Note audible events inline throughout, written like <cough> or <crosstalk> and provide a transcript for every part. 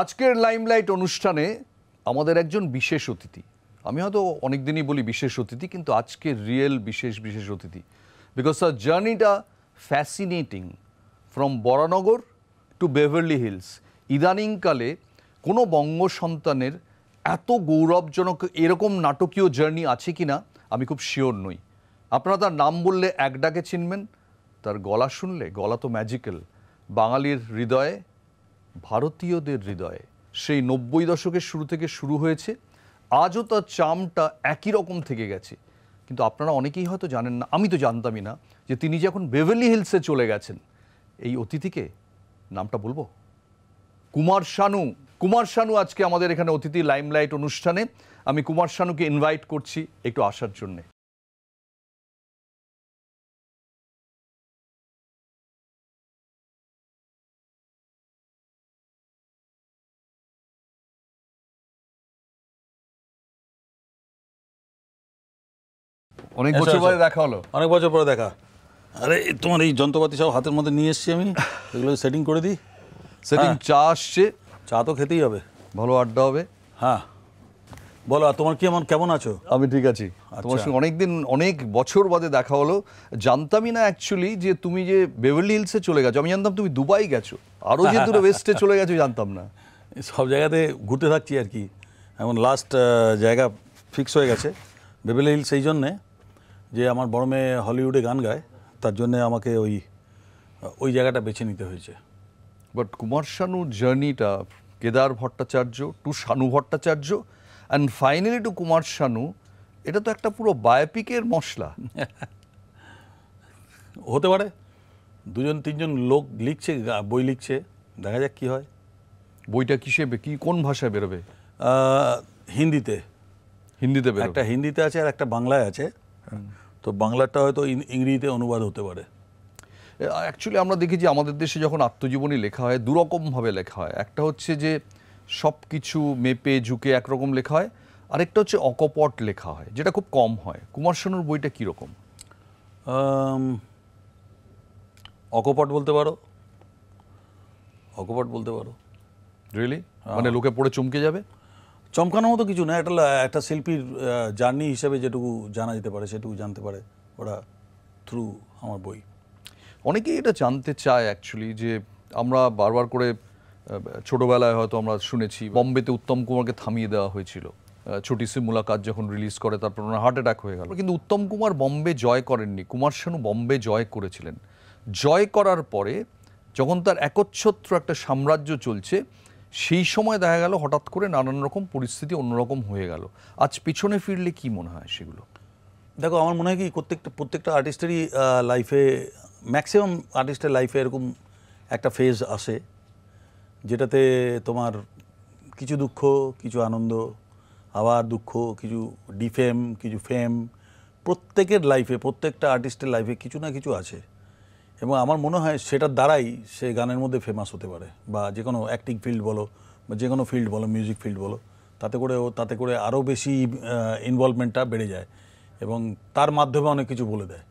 আজকের লাইমলাইট অনুষ্ঠানে আমাদের একজন বিশেষ অতিথি। আমি হয়তো অনেক দিনই বলি বিশেষ অতিথি, কিন্তু আজকে রিয়েল বিশেষ বিশেষ অতিথি। বিকজ তার জার্নিটা fascinating from Baranagar to Beverly Hills ইদানিংকালে কোনো বঙ্গ সন্তানের এত গৌরবজনক এরকম নাটকীয় জার্নি আছে কি না আমি খুব শিওর নই। আপনারা তার নাম বললে এক ডাকে চিনবেন, তার গলা শুনলে, গলা তো ম্যাজিক্যাল বাঙালির হৃদয়ে ভারতীয়দের হৃদয়ে। সেই নব্বই দশকের শুরু থেকে শুরু হয়েছে। আজও তার চামটা একই রকম থেকে গেছে। কিন্তু আপনারা অনেকেই হয়তো জানেন না, আমি তো জানতামই না, যে তিনি যখন বেভেলি হিলসে চলে গেছেন, এই অতিথিকে নামটা বলব? কুমার শানু। কুমার শানু আজকে আমাদের এখানে অতিথি লাইমলাইট অনুষ্ঠানে। আমি কুমার শানুকে ইনভাইট করছি একটু আসার জন্যে। অনেক বছর পরে দেখা হলো। অনেক বছর পরে দেখা। আরে তোমার এই যন্ত্রপাতি সব হাতের মধ্যে নিয়ে এসেছি আমি। এগুলো সেটিং করে দিই। সেটিং হ্যাঁ। চা আসছে। চা তো খেতেই হবে। ভালো আড্ডা হবে। হ্যাঁ। বলো আর তোমার কি এমন কেমন আছো? আমি ঠিক আছি। তোমার সঙ্গে অনেকদিন অনেক বছর বাদে দেখা হলো। জানতামই না অ্যাকচুয়ালি যে তুমি যে বেভারলি হিলসে চলে গেছো। আমি জানতাম তুমি দুবাই গেছো। আরও যে দূরে <laughs> ওয়েস্টে চলে গেছো জানতাম না। সব জায়গাতে ঘুরতে থাকছি আর কি। এখন লাস্ট জায়গা ফিক্স হয়ে গেছে। বেবেলি হিল সেই জন্যে। যে আমার বড় মেয়ে হলিউডে গান গায় তার জন্যে আমাকে ওই ওই জায়গাটা বেছে নিতে হয়েছে। বাট কুমার শানুর জার্নিটা Kedar Bhattacharya to Shanu Bhattacharya and finally to Kumar Sanu এটা তো একটা পুরো বায়োপিকের মশলা। <laughs> হতে পারে। দুজন তিনজন লোক লিখছে বই লিখছে দেখা যাক কি হয়। বইটা কিসে কি কোন ভাষায় বেরোবে? হিন্দিতে। হিন্দিতে একটা হিন্দিতে আছে আর একটা বাংলায় আছে। তো বাংলাটা হয়তো ইংরেজিতে অনুবাদ হতে পারে। অ্যাকচুয়ালি আমরা দেখি যে আমাদের দেশে যখন আত্মজীবনী লেখা হয় দুরকমভাবে লেখা হয়। একটা হচ্ছে যে সব কিছু মেপে ঝুঁকে একরকম লেখা হয় আরেকটা হচ্ছে অকপট লেখা হয় যেটা খুব কম হয়। কুমার শানুর বইটা কীরকম? অকপট বলতে পারো। অকপট বলতে পারো। রিয়েলি মানে লোকে পড়ে চমকে যাবে? চমকানোর মতো কিছু না, একটা একটা শিল্পীর জার্নি হিসেবে যেটুকু জানা যেতে পারে, সেটুকু জানতে পারে ওরা থ্রু আমার বই। অনেকেই এটা জানতে চায় অ্যাকচুয়ালি যে আমরা বারবার করে ছোটবেলায় হয়তো আমরা শুনেছি, বম্বেতে উত্তম কুমারকে থামিয়ে দেওয়া হয়েছিল। ছোটি সি মুলাকাত যখন রিলিজ করে, তারপর ওনার হার্ট অ্যাটাক হয়ে গেল। কিন্তু উত্তম কুমার বম্বে জয় করেননি, কুমার শানু বম্বে জয় করেছিলেন। জয় করার পরে যখন তার একচ্ছত্র একটা সাম্রাজ্য চলছে সেই সময় দেখা গেল হঠাৎ করে নানান রকম পরিস্থিতি অন্যরকম হয়ে গেল। আজ পিছনে ফিরলে কি মনে হয় সেগুলো? দেখো, আমার মনে হয় কি, প্রত্যেকটা প্রত্যেকটা আর্টিস্টেরই লাইফে ম্যাক্সিমাম আর্টিস্টের লাইফে এরকম একটা ফেজ আসে, যেটাতে তোমার কিছু দুঃখ, কিছু আনন্দ, আবার দুঃখ, কিছু ডিফেম কিছু ফেম প্রত্যেকের লাইফে প্রত্যেকটা আর্টিস্টের লাইফে কিছু না কিছু আছে। এবং আমার মনে হয় সেটার দ্বারাই সে গানের মধ্যে ফেমাস হতে পারে। বা যে কোনো অ্যাক্টিং ফিল্ড বলো, বা যে কোনো ফিল্ড বলো মিউজিক ফিল্ড বলো, তাতে করে ও তাতে করে আরও বেশি ইনভলভমেন্টটা বেড়ে যায় এবং তার মাধ্যমে অনেক কিছু বলে দেয়।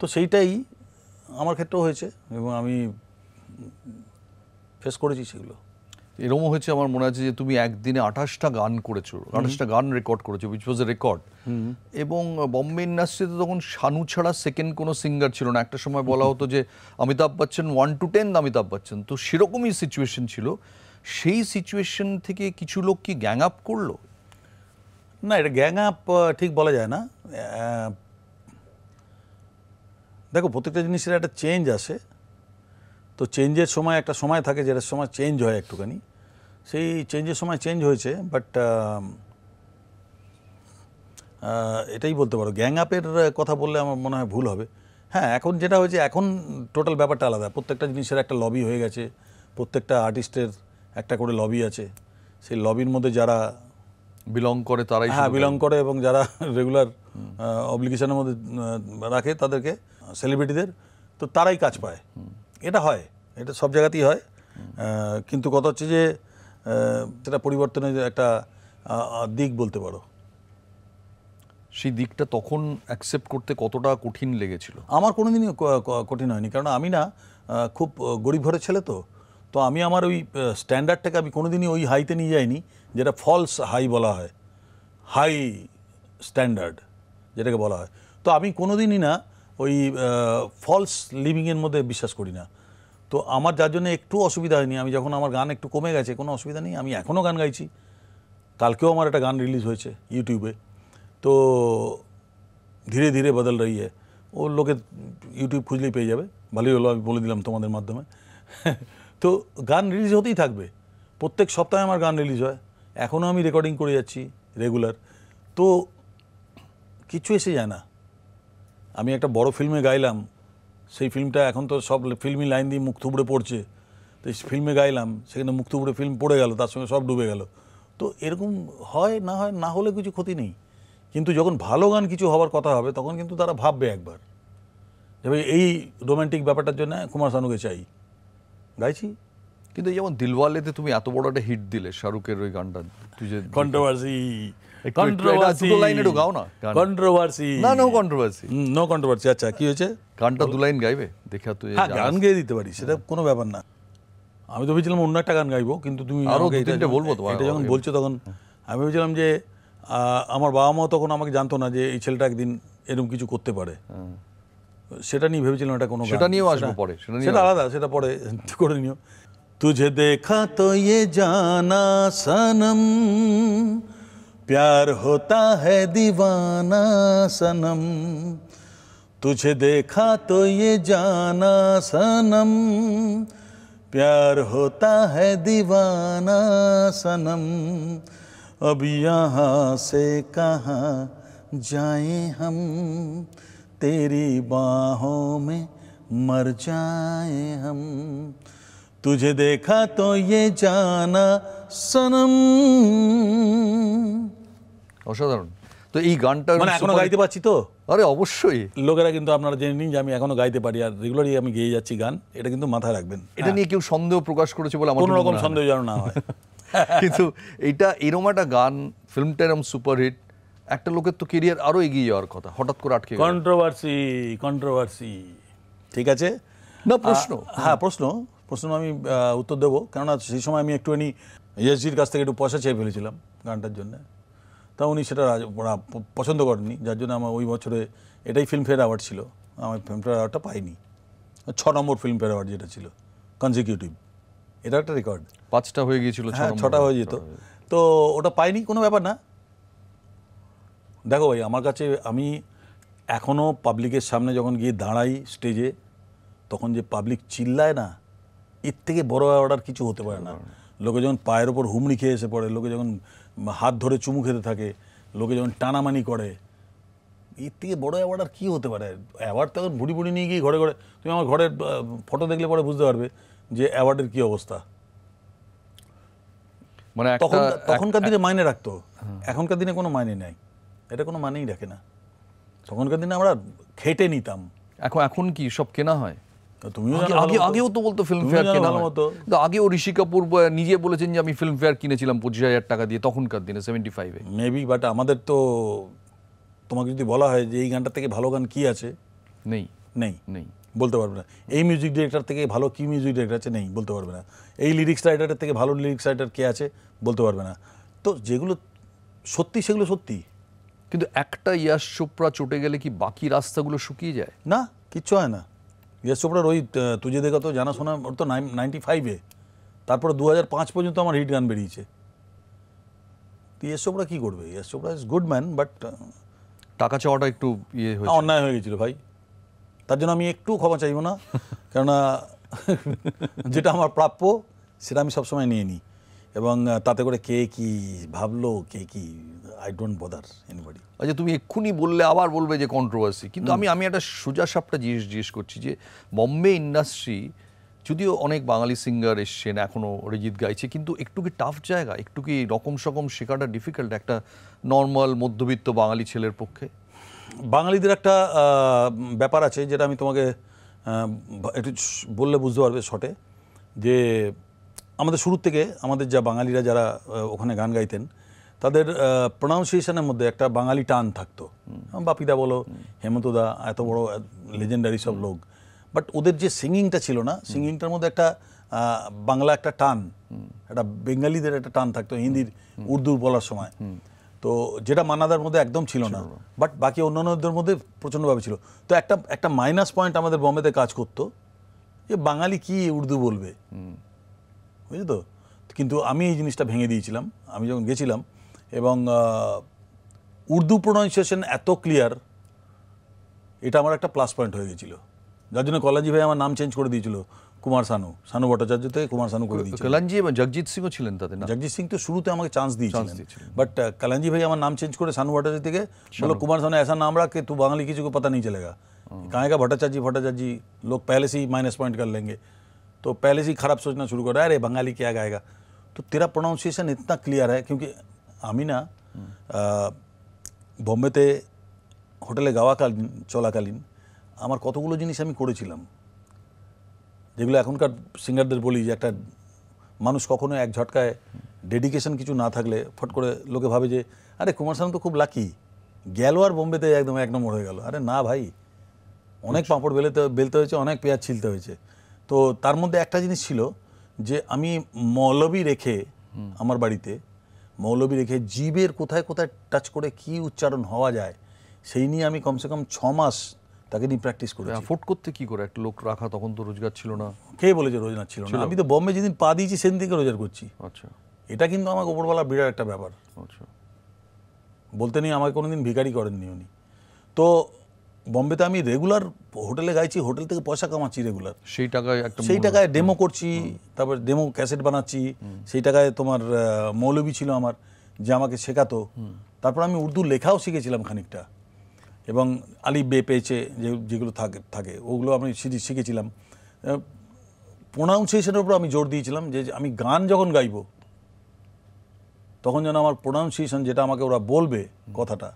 তো সেইটাই আমার ক্ষেত্রেও হয়েছে এবং আমি ফেস করেছি সেগুলো। এরকমও হয়েছে আমার মনে আছে যে তুমি একদিনে আঠাশটা গান করেছ আঠাশটা গান রেকর্ড করেছ উইচ ওয়াজ এ রেকর্ড এবং বম্বে ইন্ডাস্ট্রিতে তখন শানু ছাড়া সেকেন্ড কোনো সিঙ্গার ছিল না। একটা সময় বলা হতো যে Amitabh Bachchan one two ten Amitabh Bachchan. তো সেরকমই সিচুয়েশন ছিল। সেই সিচুয়েশন থেকে কিছু লোক কি গ্যাং আপ করল? না এটা গ্যাং আপ ঠিক বলা যায় না। দেখো প্রত্যেকটা জিনিসের একটা চেঞ্জ আসে। তো চেঞ্জের সময় একটা সময় থাকে যেটার সময় চেঞ্জ হয় একটুখানি। সেই চেঞ্জের সময় চেঞ্জ হয়েছে বাট এটাই বলতে পারো। গ্যাং আপের কথা বললে আমার মনে হয় ভুল হবে। হ্যাঁ এখন যেটা হয়েছে এখন টোটাল ব্যাপারটা আলাদা। প্রত্যেকটা জিনিসের একটা লবি হয়ে গেছে প্রত্যেকটা আর্টিস্টের একটা করে লবি আছে। সেই লবির মধ্যে যারা বিলং করে তারাই হ্যাঁ বিলং করে। এবং যারা রেগুলার অব্লিগেশনের মধ্যে রাখে তাদেরকে সেলিব্রিটিদের তো তারাই কাজ পায়। এটা হয়। এটা সব জায়গাতেই হয়। কিন্তু কথা হচ্ছে যে সেটা পরিবর্তনের একটা দিক বলতে পারো। সেই দিকটা তখন অ্যাকসেপ্ট করতে কতটা কঠিন লেগেছিল? আমার কোনো দিনই কঠিন হয়নি। কারণ আমি না খুব গরিব ঘরের ছেলে তো। তো আমি আমার ওই স্ট্যান্ডার্ডটাকে আমি কোনোদিনই ওই হাইতে নিয়ে যাইনি যেটা ফলস হাই বলা হয়। হাই স্ট্যান্ডার্ড যেটাকে বলা হয়। তো আমি কোনোদিনই না ওই ফলস লিভিংয়ের মধ্যে বিশ্বাস করি না। তো আমার যার জন্য একটু অসুবিধা হয়নি। আমি যখন আমার গান একটু কমে গেছে, কোনো অসুবিধা নেই। আমি এখনও গান গাইছি। কালকেও আমার একটা গান রিলিজ হয়েছে ইউটিউবে তো ধীরে ধীরে বদল রही है ও লোকে ইউটিউব খুঁজলেই পেয়ে যাবে। ভালোই হলো, আমি বলে দিলাম তোমাদের মাধ্যমে। <laughs> তো গান রিলিজ হতেই থাকবে। প্রত্যেক সপ্তাহে আমার গান রিলিজ হয়। এখনও আমি রেকর্ডিং করে যাচ্ছি রেগুলার তো কিছু এসে যায় না। আমি একটা বড় ফিল্মে গাইলাম। সেই ফিল্মটা এখন তো সব ফিল্মি লাইন দিয়ে মুখ থুবড়ে পড়ছে। তো ফিল্মে গাইলাম সেখানে মুখ থুবড়ে ফিল্ম পড়ে গেল তার সঙ্গে সব ডুবে গেল। তো এরকম হয় না হয় না হলে কিছু ক্ষতি নেই। কিন্তু যখন ভালো গান কিছু হওয়ার কথা হবে তখন কিন্তু তারা ভাববে একবার। যে ভাই এই রোমান্টিক ব্যাপারটার জন্য কুমার শানুকে চাই। গাইছি। কিন্তু যেমন দিলওয়ালেতে তুমি এত বড় একটা হিট দিলে শাহরুখের ওই গানটা তুই যে কন্ট্রোভার্সি একটু- একটু এটা দুটো লাইন একটু গাও না, গান। কন্ট্রোভার্সি না নো কন্ট্রোভার্সি নো কন্ট্রোভার্সি আচ্ছা কি হয়েছে গানটা দু লাইন গাইবে দেখে তুই হ্যাঁ গান গেয়ে দিতে পারি সেটা কোনো ব্যাপার না আমি তো ভেবেছিলাম অন্য একটা গান গাইবো কিন্তু তুমি আরো আমাকে দু এটা তিনটে যখন- বলবো তোমার এটা যখন আগে। বলছো তখন আমি ভেবেছিলাম যে আহ, আমার বাবা মাও তখন আমাকে জানতো না যে এই ছেলেটা একদিন এরকম কিছু করতে পারে সেটা নিয়ে ভেবেছিলাম এটা কোনো গান। সেটা নিয়েও আসবো পরে, সেটা নিয়েও সেটা আলাদা সেটা পরে <laughs> করে নিও তুঝে দেখা তো ये जाना सनम प्यार होता है दीवाना सनम। तुझे देखा तो ये जाना सनम। प्यार होता है दीवाना सनम। अब यहाँ से कहाँ जाए हम? तेरी बाहों में मर जाए हम। तुझे देखा तो ये जाना सनम। অসাধারণ। তো এই গানটা মানে এখনও গাইতে পারছি তো? আরে অবশ্যই। লোকেরা কিন্তু আপনারা জেনে নিন যে আমি এখনও গাইতে পারি আর রেগুলারই আমি গেয়ে যাচ্ছি গান এটা কিন্তু মাথায় রাখবেন। এটা নিয়ে কেউ সন্দেহ প্রকাশ করেছে বলে আমার কোনো রকম হয়। সন্দেহ যেন না হয়। <laughs> কিন্তু এইটা এরম একটা গান ফিল্মটা এরম সুপারহিট একটা লোকের তো কেরিয়ার আরও এগিয়ে যাওয়ার কথা হঠাৎ করে আটকে কন্ট্রোভার্সি কন্ট্রোভার্সি ঠিক আছে? না প্রশ্ন। হ্যাঁ প্রশ্ন। প্রশ্ন আমি উত্তর দেবো। কেননা সেই সময় আমি একটুখানি ইয়েসজির কাছ থেকে একটু পয়সা চেয়ে ফেলেছিলাম গানটার জন্য। তা উনি সেটা পছন্দ করেননি। যার জন্য আমার ওই বছরে এটাই ফিল্মফেয়ার অ্যাওয়ার্ড ছিল। আমার ফিল্মফেয়ার অ্যাওয়ার্ডটা পাইনি। ছ নম্বর ফিল্মফেয়ার অ্যাওয়ার্ড যেটা ছিল কনজিকিউটিভ এটা একটা রেকর্ড পাঁচটা হয়ে গিয়েছিল হ্যাঁ ছটা হয়ে যেত। তো ওটা পাইনি কোনো ব্যাপার না। দেখো ভাই আমার কাছে আমি এখনও পাবলিকের সামনে যখন গিয়ে দাঁড়াই স্টেজে তখন যে পাবলিক চিল্লায় না এর থেকে বড় অর্ডার কিছু হতে পারে না। লোকে যখন পায়ের ওপর হুমড়ি খেয়ে এসে পড়ে লোকে যখন হাত ধরে চুমু খেতে থাকে লোকে যখন টানামানি করে এর থেকে বড় অ্যাওয়ার্ড আর কী হতে পারে? অ্যাওয়ার্ড তখন ভুড়ি ভুড়ি নিয়ে গিয়ে ঘরে ঘরে তুমি আমার ঘরের ফটো দেখলে পরে বুঝতে পারবে যে অ্যাওয়ার্ডের কী অবস্থা। মানে তখন তখনকার দিনে মাইনে রাখতো। এখনকার দিনে কোনো মাইনে নাই। এটা কোনো মানেই রাখে না। তখনকার দিনে আমরা খেটে নিতাম। এখন এখন কি সব কেনা হয়? তো তুমিও আগে। আগেও তো বলতো কেনা মতো। আগেও ঋষি কাপুর নিজে বলেছেন যে আমি ফিল্ম কিনেছিলাম পঁচিশ হাজার টাকা দিয়ে তখনকার দিনে সেভেন্টি ফাইভে মেবি বাট আমাদের তো তোমাকে যদি বলা হয় যে এই গানটার থেকে ভালো গান কি আছে? নেই। নেই। নেই। বলতে পারবে না। এই মিউজিক ডিরেক্টর থেকে ভালো কি মিউজিক ডিরেক্টর আছে? নেই বলতে পারবে না। এই লিরিক্স রাইটারের থেকে ভালো লিরিক্স রাইটার কে আছে? বলতে পারবে না। তো যেগুলো সত্যি সেগুলো সত্যি। কিন্তু একটা ইয়াশ চোপড়া চটে গেলে কি বাকি রাস্তাগুলো শুকিয়ে যায়? না কিচ্ছু হয় না। ইয়েস চোপড়ার ওই তুজে দেখা তো জানাশোনা ওর তো নাইনটি ফাইভে তারপরে দু পাঁচ পর্যন্ত আমার হিট গান বেরিয়েছে। তো ইয়েস চোপড়া কী করবে? Yash Chopra is good man but টাকা চাওয়াটা একটু ইয়ে অন্যায় হয়ে গেছিল ভাই। তার জন্য আমি একটু ক্ষমা চাইব না কেননা যেটা আমার প্রাপ্য সেটা আমি সবসময় নিয়ে নিই। এবং তাতে করে কে কি ভাবলো কে কি আই ডোন্ট বদার এনিবডি আচ্ছা তুমি এক্ষুনি বললে আবার বলবে যে কন্ট্রোভার্সি কিন্তু আমি আমি একটা সোজা সাপটা জিজ্ঞেস জিজ্ঞেস করছি যে বম্বে ইন্ডাস্ট্রি যদিও অনেক বাঙালি সিঙ্গার এসছেন এখনও অরিজিৎ গাইছে কিন্তু একটু কি টাফ জায়গা? একটু কি রকম সকম শেখাটা ডিফিকাল্ট একটা নর্মাল মধ্যবিত্ত বাঙালি ছেলের পক্ষে? বাঙালিদের একটা ব্যাপার আছে যেটা আমি তোমাকে একটু বললে বুঝতে পারবে শটে যে আমাদের শুরু থেকে আমাদের যা বাঙালিরা যারা ওখানে গান গাইতেন তাদের প্রোনাউন্সিয়েশনের মধ্যে একটা বাঙালি টান থাকতো। বাপিদা বলো হেমন্তদা এত বড় লেজেন্ডারি সব লোক। বাট ওদের যে সিঙ্গিংটা ছিল না সিঙ্গিংটার মধ্যে একটা বাংলা একটা টান একটা বেঙ্গালিদের একটা টান থাকতো হিন্দির উর্দু বলার সময়। তো যেটা মানাদার মধ্যে একদম ছিল না। বাট বাকি অন্যান্যদের মধ্যে প্রচণ্ডভাবে ছিল। তো একটা একটা মাইনাস পয়েন্ট আমাদের বম্বেতে কাজ করতো যে বাঙালি কি উর্দু বলবে? বুঝলি তো কিন্তু আমি এই জিনিসটা ভেঙে দিয়েছিলাম আমি যখন গেছিলাম এবং আহ, উর্দু প্রোনাউন্সিয়েশন এত ক্লিয়ার এটা আমার একটা প্লাস পয়েন্ট হয়ে গেছিল যার জন্য কলাজি ভাই আমার নাম চেঞ্জ করে দিয়েছিল কুমার সানু সানু ভট্টাচার্য থেকে কুমার সানু করে দিয়েছিল কলাঞ্জি এবং জগজিৎ সিংও ছিলেন তাদের না জগজিৎ সিং তো শুরুতে আমাকে চান্স দিয়েছিলেন দিয়েছিলেন। बट कलंजी भाई আমার নাম চেঞ্জ করে সানু ভট্টাচার্য থেকে बोलो कुमार सानू ऐसा नाम रख कि तू बंगाली किसी को पता नहीं चलेगा कहाँ का भट्टाचार्य भट्टाचार्य जी लोग पहले से ही माइनस पॉइंट कर लेंगे तो पहले से ही खराब सोचना शुरू कर अरे बंगाली क्या गाएगा तो तेरा प्रोनाउंसिएशन इतना क्लियर है क्योंकि আমি না আহ, বোম্বেতে হোটেলে গাওয়াকালীন চলাকালীন আমার কতগুলো জিনিস আমি করেছিলাম যেগুলো এখনকার সিঙ্গারদের বলি যে একটা মানুষ কখনো এক ঝটকায় ডেডিকেশন কিছু না থাকলে ফট করে লোকে ভাবে যে আরে কুমার শানু তো খুব লাকি গেল আর বোম্বেতে একদম এক নম্বর হয়ে গেল আরে না ভাই অনেক পাঁপড় বেলতে বেলতে হয়েছে অনেক পেঁয়াজ ছিলতে হয়েছে তো তার মধ্যে একটা জিনিস ছিল যে আমি মৌলবি রেখে আমার বাড়িতে মৌলবি রেখে জীবের কোথায় কোথায় টাচ করে কি উচ্চারণ হওয়া যায় সেই নিয়ে আমি কমসে কম ছ মাস তাকে নিয়ে প্র্যাকটিস করেছি। অ্যাফোর্ড করতে কি করে? একটা লোক রাখা তখন তো রোজগার ছিল না। কে বলেছে রোজগার ছিল না? আমি তো বম্বে যেদিন পা দিয়েছি সেদিন থেকে রোজগার করছি। আচ্ছা। এটা কিন্তু আমার ওপরওয়ালা বিরাট একটা ব্যাপার। আচ্ছা। বলতে নেই আমাকে কোনোদিন ভিখারি করেননি উনি। তো বম্বেতে আমি রেগুলার হোটেলে গাইছি হোটেল থেকে পয়সা কামাচ্ছি রেগুলার সেই টাকায় একটা সেই টাকায় ডেমো করছি তারপর ডেমো ক্যাসেট বানাচ্ছি সেই টাকায় তোমার মৌলবী ছিল আমার যে আমাকে শেখাতো। তারপর আমি উর্দু লেখাও শিখেছিলাম খানিকটা। এবং আলি বে পেয়েছে যে যেগুলো থাকে থাকে ওগুলো আমি শিখে- শিখেছিলাম। প্রোনাউন্সিয়েশনের উপর আমি জোর দিয়েছিলাম যে আমি গান যখন গাইবো তখন যেন আমার প্রোনাউন্সিয়েশন যেটা আমাকে ওরা বলবে কথাটা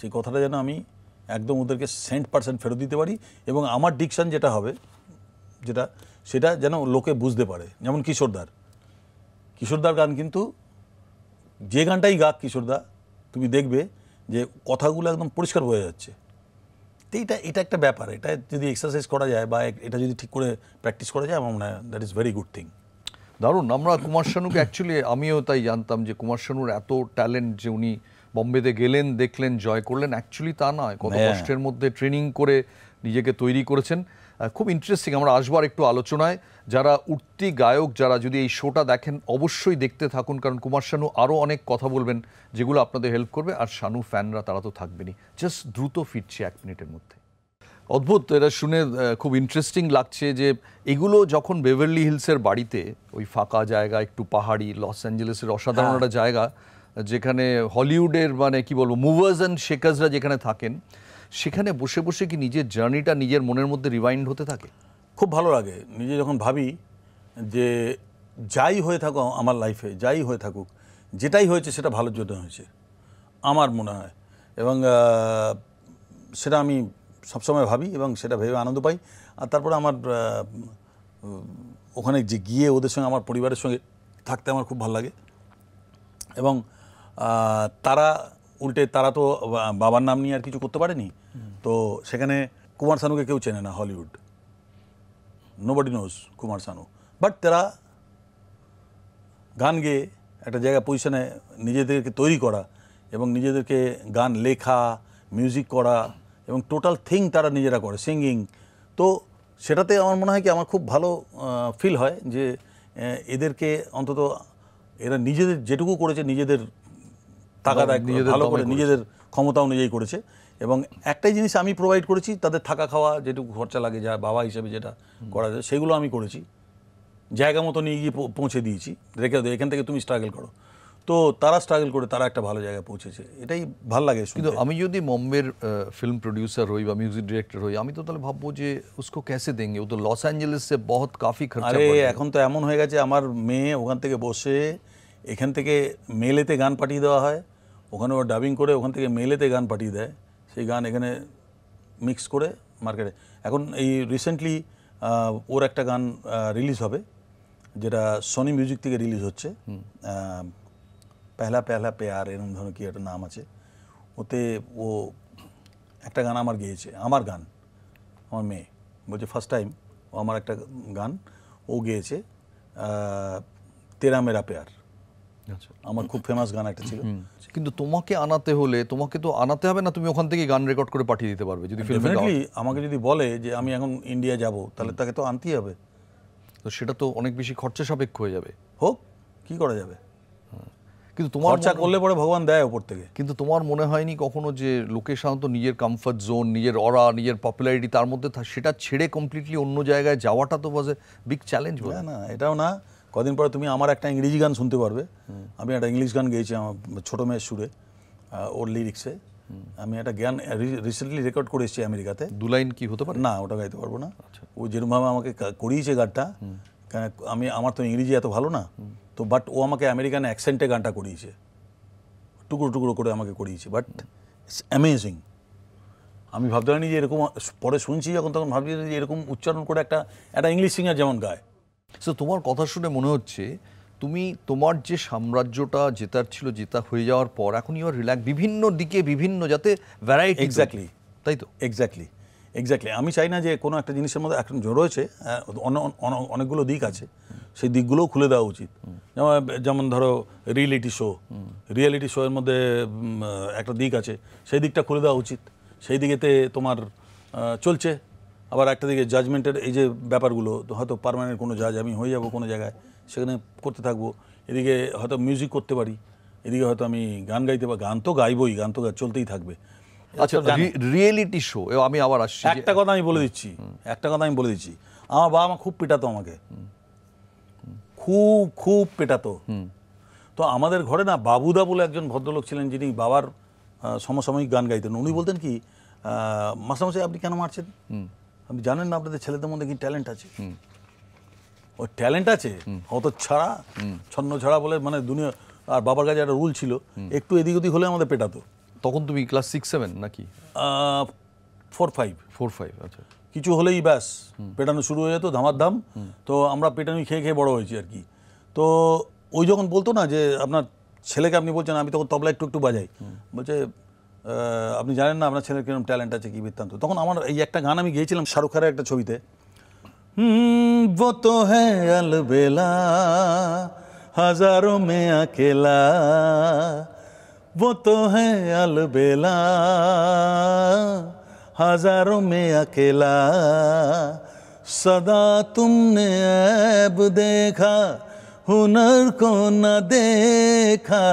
সেই কথাটা যেন আমি একদম ওদেরকে সেন্ট পার্সেন্ট ফেরত দিতে পারি এবং আমার ডিকশান যেটা হবে, যেটা, সেটা যেন লোকে বুঝতে পারে। যেমন কিশোরদার। কিশোরদার গান কিন্তু যে গানটাই গাক কিশোরদা, তুমি দেখবে যে কথাগুলো একদম পরিষ্কার বোঝা যাচ্ছে। তো এটা এটা একটা ব্যাপার। এটা যদি এক্সারসাইজ করা যায় বা এটা যদি ঠিক করে প্র্যাকটিস করা যায়, আমার মনে হয় that is very good thing দারুণ। আমরা কুমার শানুকে অ্যাকচুয়ালি আমিও তাই জানতাম যে কুমার শানুর এত ট্যালেন্ট যে উনি বম্বেতে গেলেন দেখলেন জয় করলেন। অ্যাকচুয়ালি তা নয় কত হ্যাঁ। কষ্টের মধ্যে ট্রেনিং করে নিজেকে তৈরি করেছেন। খুব ইন্টারেস্টিং আমরা আসবার একটু আলোচনায়। যারা উঠতি গায়ক যারা যদি এই শোটা দেখেন অবশ্যই দেখতে থাকুন কারণ কুমার শানু আরও অনেক কথা বলবেন যেগুলো আপনাদের হেল্প করবে। আর শানু ফ্যানরা তারা তো থাকবেনই। জাস্ট দ্রুত ফিরছে এক মিনিটের মধ্যে। অদ্ভুত এটা শুনে খুব ইন্টারেস্টিং লাগছে যে এগুলো যখন বেভারলি হিলসের বাড়িতে ওই ফাঁকা জায়গা একটু পাহাড়ি লস অ্যাঞ্জেলেসের অসাধারণ একটা জায়গা যেখানে হলিউডের মানে কি বলব মুভার্স অ্যান্ড শেকার্সরা যেখানে থাকেন, সেখানে বসে বসে কি নিজের জার্নিটা নিজের মনের মধ্যে রিভাইন্ড হতে থাকে? খুব ভালো লাগে। নিজে যখন ভাবি যে যাই হয়ে থাকুক আমার লাইফে যাই হয়ে থাকুক, যেটাই হয়েছে সেটা ভালোর জন্য হয়েছে, আমার মনে হয়। এবং সেটা আমি সবসময় ভাবি এবং সেটা ভেবে আনন্দ পাই। আর তারপরে আমার ওখানে যে গিয়ে ওদের সঙ্গে, আমার পরিবারের সঙ্গে থাকতে আমার খুব ভালো লাগে। এবং তারা উল্টে, তারা তো বাবার নাম নিয়ে আর কিছু করতে পারেনি? তো সেখানে কুমার শানুকে কেউ চেনে না Hollywood. Nobody knows Kumar Sanu but তারা গান গেয়ে একটা জায়গায় পজিশনে নিজেদেরকে তৈরি করা এবং নিজেদেরকে গান লেখা মিউজিক করা এবং টোটাল থিং তারা নিজেরা করে সিঙ্গিং তো সেটাতে আমার মনে হয় কি, আমার খুব ভালো ফিল হয় যে এদেরকে অন্তত এরা নিজেদের যেটুকু করেছে নিজেদের থাকা ভালো করে নিজেদের ক্ষমতা অনুযায়ী করেছে। এবং একটাই জিনিস আমি প্রোভাইড করেছি তাদের থাকা খাওয়া যেটুকু খরচা লাগে যা বাবা হিসেবে যেটা করা যায় সেগুলো আমি করেছি। জায়গা মতো নিয়ে গিয়ে পৌঁছে দিয়েছি। রেখে দেয় এখান থেকে তুমি স্ট্রাগল করো। তো তারা স্ট্রাগল করে তারা একটা ভালো জায়গায় পৌঁছেছে। এটাই ভালো লাগে কিন্তু আমি যদি মম্বের ফিল্ম প্রডিউসার হই বা মিউজিক ডিরেক্টর হই আমি তো তাহলে ভাববো যে উসকো ক্যাসে দেঙ্গে? ও তো লস অ্যাঞ্জেলেসে সে বহুত কাফি খরচা আরে এখন তো এমন হয়ে গেছে আমার মেয়ে ওখান থেকে বসে এখান থেকে মেলেতে গান পাঠিয়ে দেওয়া হয়। ওখানে ও ডাবিং করে ওখান থেকে মেলেতে গান পাঠিয়ে দেয়। সেই গান এখানে মিক্স করে মার্কেটে এখন এই রিসেন্টলি ওর একটা গান রিলিজ হবে যেটা সনি মিউজিক থেকে রিলিজ হচ্ছে। পেহলা পেহলা পেয়ার এরকম ধরনের কি একটা নাম আছে। ওতে ও একটা গান আমার গেয়েছে আমার গান আমার মেয়ে বলছে ফার্স্ট টাইম ও আমার একটা গান ও গেয়েছে তেরা মেরা পেয়ার। আমার খুব ফেমাস গান একটা ছিল। কিন্তু তোমাকে আনাতে হলে তোমাকে তো আনাতে হবে না তুমি ওখান থেকে গান রেকর্ড করে পাঠিয়ে দিতে পারবে যদি ডেফিনেটলি আমাকে যদি বলে যে আমি এখন ইন্ডিয়া যাব তাহলে তাকে তো আনতেই হবে। তো সেটা তো অনেক বেশি খরচা সাপেক্ষ হয়ে যাবে। হোক কি করা যাবে? কিন্তু তোমার খরচা করলে পরে ভগবান দেয় ওপর থেকে। কিন্তু তোমার মনে হয়নি কখনো যে লোকের সাধারণত নিজের কমফর্ট জোন নিজের অরা নিজের পপুলারিটি তার মধ্যে সেটা ছেড়ে কমপ্লিটলি অন্য জায়গায় যাওয়াটা তো বাজে বিগ চ্যালেঞ্জ না না এটাও না। কদিন পরে তুমি আমার একটা ইংরেজি গান শুনতে পারবে। আমি একটা ইংলিশ গান গেয়েছি আমার ছোটো মেয়ের সুরে ওর লিরিক্সে আমি একটা গান রিসেন্টলি রেকর্ড করে এসেছি আমেরিকাতে। দু লাইন কি হতে পারে? না ওটা গাইতে পারব না। ও যেরকমভাবে আমাকে করিয়েছে গানটা কেন আমি আমার তো ইংরেজি এত ভালো না। তো বাট ও আমাকে আমেরিকান অ্যাকসেন্টে গানটা করিয়েছে। টুকরো টুকরো করে আমাকে করিয়েছে। বাট ইটস অ্যামেজিং আমি ভাবতে পারিনি যে এরকম পরে শুনছি যখন তখন ভাবছি যে এরকম উচ্চারণ করে একটা একটা ইংলিশ সিঙ্গার যেমন গায়। সো তোমার কথা শুনে মনে হচ্ছে তুমি তোমার যে সাম্রাজ্যটা জেতার ছিল জেতা হয়ে যাওয়ার পর এখন ইউর রিল্যাক্স বিভিন্ন দিকে বিভিন্ন যাতে ভ্যারাইটি এক্স্যাক্টলি তাই তো? এক্স্যাক্টলি এক্স্যাক্টলি আমি চাই না যে কোনো একটা জিনিসের মধ্যে এখন রয়েছে অনেকগুলো দিক আছে সেই দিকগুলোও খুলে দেওয়া উচিত। যেমন যেমন ধরো রিয়েলিটি শো রিয়েলিটি শো এর মধ্যে একটা দিক আছে সেই দিকটা খুলে দেওয়া উচিত। সেই দিকেতে তোমার চলছে। আবার একটা দিকে জাজমেন্টের এই যে ব্যাপারগুলো তো হয়তো পারমানেন্ট কোনো জাজ আমি হয়ে যাব কোনো জায়গায় সেখানে করতে থাকব। এদিকে হয়তো মিউজিক করতে পারি এদিকে হয়তো আমি গান গাইতে পারি গান তো গাইবই গান তো চলতেই থাকবে। আচ্ছা রিয়েলিটি শো আমি আবার আসছি একটা কথা আমি বলে দিচ্ছি একটা কথা আমি বলে দিচ্ছি। আমার বাবা মা খুব পেটাতো আমাকে। খুব খুব পেটাতো। তো আমাদের ঘরে না বাবুদা বলে একজন ভদ্রলোক ছিলেন যিনি বাবার সমসাময়িক গান গাইতেন। উনি বলতেন কি মাসামাসি আপনি কেন মারছেন? আপনি জানেন না আপনাদের ছেলেদের মধ্যে কি ট্যালেন্ট আছে? ওই ট্যালেন্ট আছে অত ছাড়া ছন্ন ছাড়া বলে মানে দুনিয়া আর বাবার কাছে একটা রুল ছিল একটু এদিক ওদিক হলে আমাদের পেটাতো। তখন তুমি ক্লাস সিক্স সেভেন নাকি? ফোর ফাইভ ফোর ফাইভ আচ্ছা। কিছু হলেই ব্যাস পেটানো শুরু হয়ে যেত ধামার ধাম তো আমরা পেটানি খেয়ে খেয়ে বড় হয়েছি আর কি। তো ওই যখন বলতো না যে আপনার ছেলেকে আপনি বলছেন আমি তখন তবলা একটু একটু বাজাই। বলছে আপনি জানেন না আপনার ছেলের কিরকম ট্যালেন্ট আছে কি বৃত্তান্ত তখন আমার এই একটা গান আমি গিয়েছিলাম শাহরুখ খানের একটা ছবিতে হুম वो तो है अलबेला हजारों में अकेला वो तो है अलबेला हजारों में अकेला सदा तुमने ऐब देखा हुनर को न देखा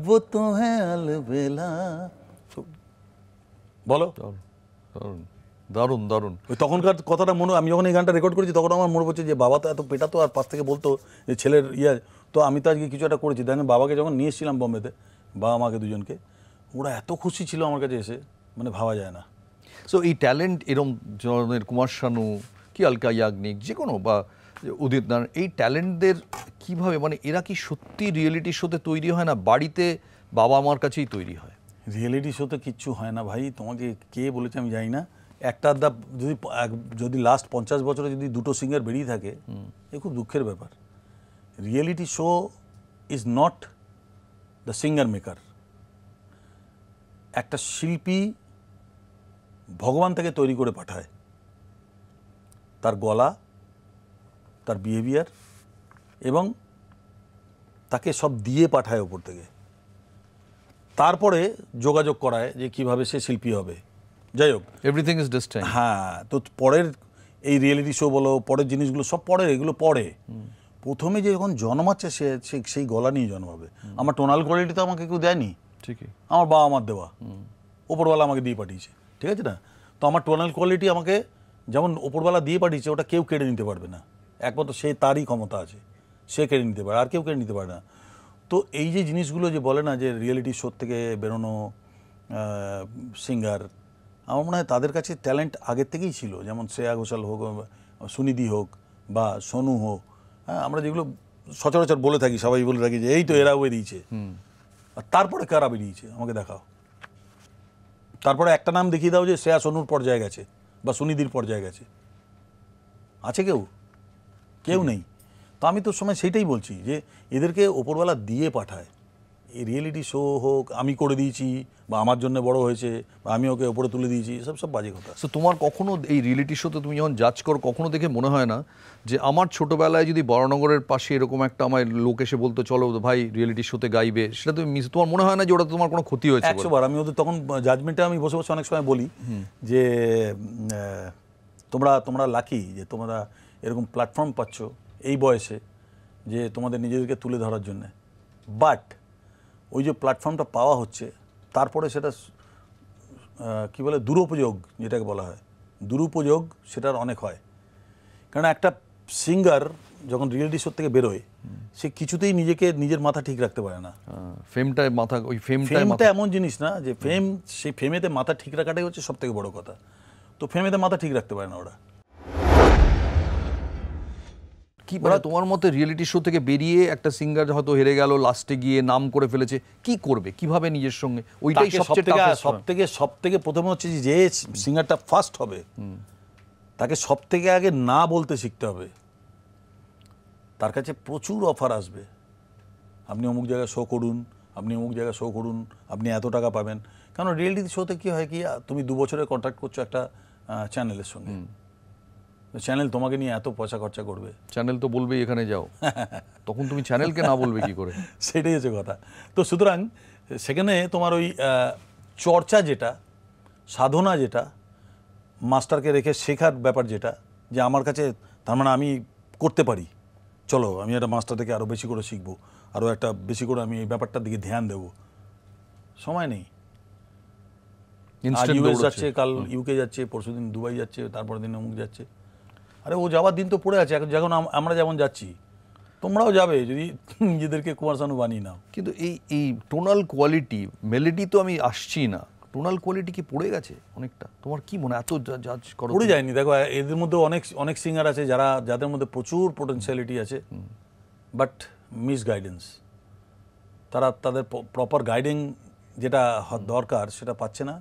वो तो है अलबेला বলো দারুণ দারুণ দারুণ দারুণ ওই তখনকার কথাটা মনে আমি যখন এই গানটা রেকর্ড করেছি তখন আমার মনে পড়ছে যে বাবা তো এত পেটাতো আর পাশ থেকে বলতো যে ছেলের ইয়ে তো আমি তো আজকে কিছু একটা করেছি তাই না বাবাকে যখন নিয়ে এসেছিলাম বোম্বেতে বাবা মাকে দুজনকে ওরা এত খুশি ছিল আমার কাছে এসে মানে ভাবা যায় না সো এই ট্যালেন্ট এরম ধরনের কুমার শানু কি আলকা ইয়াগনিক যে কোনো বা উদিত নারায়ণ এই ট্যালেন্টদের কীভাবে মানে এরা কি সত্যি রিয়েলিটি শোতে তৈরি হয় না বাড়িতে বাবা মার কাছেই তৈরি হয়? রিয়েলিটি শোতে কিচ্ছু হয় না ভাই তোমাকে কে বলেছে আমি জানি না। একটা আধা যদি যদি লাস্ট পঞ্চাশ বছরে যদি দুটো সিঙ্গার বেরিয়ে থাকে এ খুব দুঃখের ব্যাপার। Reality show is not the singer maker একটা শিল্পী ভগবান থেকে তৈরি করে পাঠায়। তার গলা তার বিহেভিয়ার এবং তাকে সব দিয়ে পাঠায় ওপর থেকে। তারপরে যোগাযোগ করায় যে কীভাবে সে শিল্পী হবে। যাই হোক। এভরিথিং ইজ ডেস্টাইন হ্যাঁ তো পরের এই রিয়েলিটি শো বলো পরের জিনিসগুলো সব পরে এগুলো পরে। প্রথমে যে যখন জন্মাচ্ছে সে সে- সেই গলা নিয়ে জন্মাবে। আমার টোনাল কোয়ালিটি তো আমাকে কেউ দেয়নি। ঠিকই। আমার বাবা আমার দেওয়া। ওপরওয়ালা আমাকে দিয়ে পাঠিয়েছে। ঠিক আছে না? তো আমার টোনাল কোয়ালিটি আমাকে যেমন ওপরওয়ালা দিয়ে পাঠিয়েছে ওটা কেউ কেড়ে নিতে পারবে না। একমাত্র সে তারই ক্ষমতা আছে। সে কেড়ে নিতে পারে আর কেউ কেড়ে নিতে পারে না। তো এই যে জিনিসগুলো যে বলে না যে রিয়েলিটি শো থেকে বেরোনো সিঙ্গার আমার মনে হয় তাদের কাছে ট্যালেন্ট আগের থেকেই ছিল। যেমন শ্রেয়া ঘোষাল হোক সুনিধি হোক বা সোনু হোক হ্যাঁ আমরা যেগুলো সচরাচর বলে থাকি সবাই বলে থাকি যে এই তো এরা বেরিয়েছে। আর তারপরে কারা বেরিয়েছে? আমাকে দেখাও। তারপরে একটা নাম দেখিয়ে দাও যে শ্রেয়া সোনুর পর্যায়ে গেছে বা সুনিধির পর্যায়ে গেছে। আছে কেউ? কেউ নেই। তো আমি তো সময় সেটাই বলছি যে এদেরকে ওপরওয়ালা দিয়ে পাঠায়। এই রিয়েলিটি শো হোক আমি করে দিয়েছি বা আমার জন্য বড় হয়েছে বা আমি ওকে ওপরে তুলে দিয়েছি এসব সব বাজে কথা। সো তোমার কখনো এই রিয়েলিটি শোতে তুমি যখন জাজ করো কখনো দেখে মনে হয় না যে আমার ছোটবেলায় যদি বড়নগরের পাশে এরকম একটা আমার লোক এসে বলতো চলো ভাই রিয়েলিটি শোতে গাইবে সেটা তুমি মিস তোমার মনে হয় না যে ওটা তোমার কোনো ক্ষতি হয়েছে একশোবার। আমি ওদের তখন জাজমেন্টে আমি বসে বসে অনেক সময় বলি যে তোমরা তোমরা লাকি যে তোমরা এরকম প্ল্যাটফর্ম পাচ্ছ এই বয়সে যে তোমাদের নিজেদেরকে তুলে ধরার জন্যে। বাট ওই যে প্ল্যাটফর্মটা পাওয়া হচ্ছে তারপরে সেটা কি বলে দুরুপযোগ যেটাকে বলা হয়। দুরুপযোগ সেটার অনেক হয়। কারণ একটা সিঙ্গার যখন রিয়েলিটি শো থেকে বেরোয় সে কিছুতেই নিজেকে নিজের মাথা ঠিক রাখতে পারে না। ফেমটায় মাথা ওই ফেমটা এমন জিনিস না যে ফেম সেই ফেমেতে মাথা ঠিক রাখাটাই হচ্ছে সব থেকে বড় কথা। তো ফেমেতে মাথা ঠিক রাখতে পারে না ওরা। কি মানে তোমার মতে রিয়েলিটি শো থেকে বেরিয়ে একটা সিঙ্গার হয়তো হেরে গেল লাস্টে গিয়ে নাম করে ফেলেছে কি করবে? কীভাবে নিজের সঙ্গে? ওইটাই সবথেকে সব থেকে সব থেকে প্রথমে হচ্ছে যে যে সিঙ্গারটা ফার্স্ট হবে তাকে সব থেকে আগে না বলতে শিখতে হবে। তার কাছে প্রচুর অফার আসবে। আপনি অমুক জায়গায় শো করুন আপনি অমুক জায়গায় শো করুন আপনি এত টাকা পাবেন। কারণ রিয়েলিটি শোতে কি হয় কি তুমি দু বছরের কন্ট্রাক্ট করছ একটা চ্যানেলের সঙ্গে। চ্যানেল তোমাকে নিয়ে এত পয়সা খরচা করবে। চ্যানেল তো বলবে এখানে যাও। তখন তুমি চ্যানেলকে না বলবে কি করে? <laughs> সেটাই হচ্ছে কথা। তো সুতরাং সেখানে তোমার ওই চর্চা যেটা সাধনা যেটা মাস্টারকে রেখে শেখার ব্যাপার যেটা যে আমার কাছে তার মানে আমি করতে পারি। চলো আমি একটা মাস্টার থেকে আরও বেশি করে শিখব আরও একটা বেশি করে আমি এই ব্যাপারটার দিকে ধ্যান দেবো। সময় নেই। আজ ইউএস যাচ্ছে কাল ইউকে যাচ্ছে পরশুদিন দুবাই যাচ্ছে তারপর দিন অমুক যাচ্ছে। আরে ও যাওয়ার দিন তো পড়ে আছে যখন আমরা যেমন যাচ্ছি তোমরাও যাবে যদি <laughs> নিজেদেরকে কুমার শানু বানিয়ে নাও। কিন্তু এই এই টোনাল কোয়ালিটি মেলেডি তো আমি আসছি না। টোনাল কোয়ালিটি কি পড়ে গেছে অনেকটা? তোমার কি মনে হয়? এত জাজ করো পড়ে যায়নি। দেখো এদের মধ্যে অনেক অনেক সিঙ্গার আছে যারা যাদের মধ্যে প্রচুর পোটেনশিয়ালিটি আছে। বাট মিস গাইডেন্স তারা তাদের প্রপার গাইডিং যেটা দরকার সেটা পাচ্ছে না।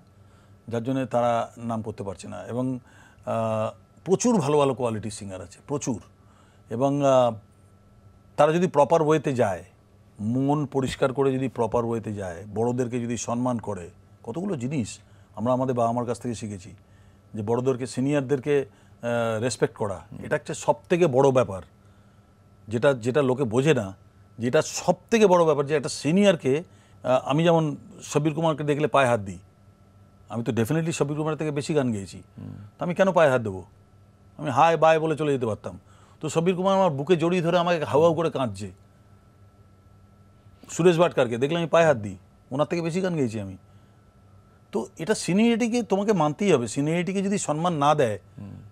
যার জন্য তারা নাম করতে পারছে না। এবং প্রচুর ভালো ভালো কোয়ালিটির সিঙ্গার আছে, প্রচুর। এবং তারা যদি প্রপার ওয়েতে যায়, মন পরিষ্কার করে যদি প্রপার ওয়েতে যায়, বড়োদেরকে যদি সম্মান করে, কতগুলো জিনিস আমরা আমাদের বাবা মার কাছ থেকে শিখেছি। যে বড়োদেরকে সিনিয়রদেরকে রেসপেক্ট করা, এটা হচ্ছে সব থেকে বড় ব্যাপার। যেটা যেটা লোকে বোঝে না যেটা সব থেকে বড় ব্যাপার যে একটা সিনিয়রকে আমি যেমন সবির কুমারকে দেখলে পায়ে হাত দিই, আমি তো ডেফিনেটলি সবির কুমারের থেকে বেশি গান গেয়েছি। তো আমি কেন পায়ে হাত দেবো? আমি হাই বাই বলে চলে যেতে পারতাম। তো সবির কুমার আমার বুকে জড়িয়ে ধরে আমাকে হাওয়া করে কাঁদছে। সুরেশ ভাটকারকে দেখলে আমি পায়ে হাত দিই। ওনার থেকে বেশি গান গেয়েছি আমি। তো এটা সিনিয়রিটিকে তোমাকে মানতেই হবে। সিনিয়রিটিকে যদি সম্মান না দেয়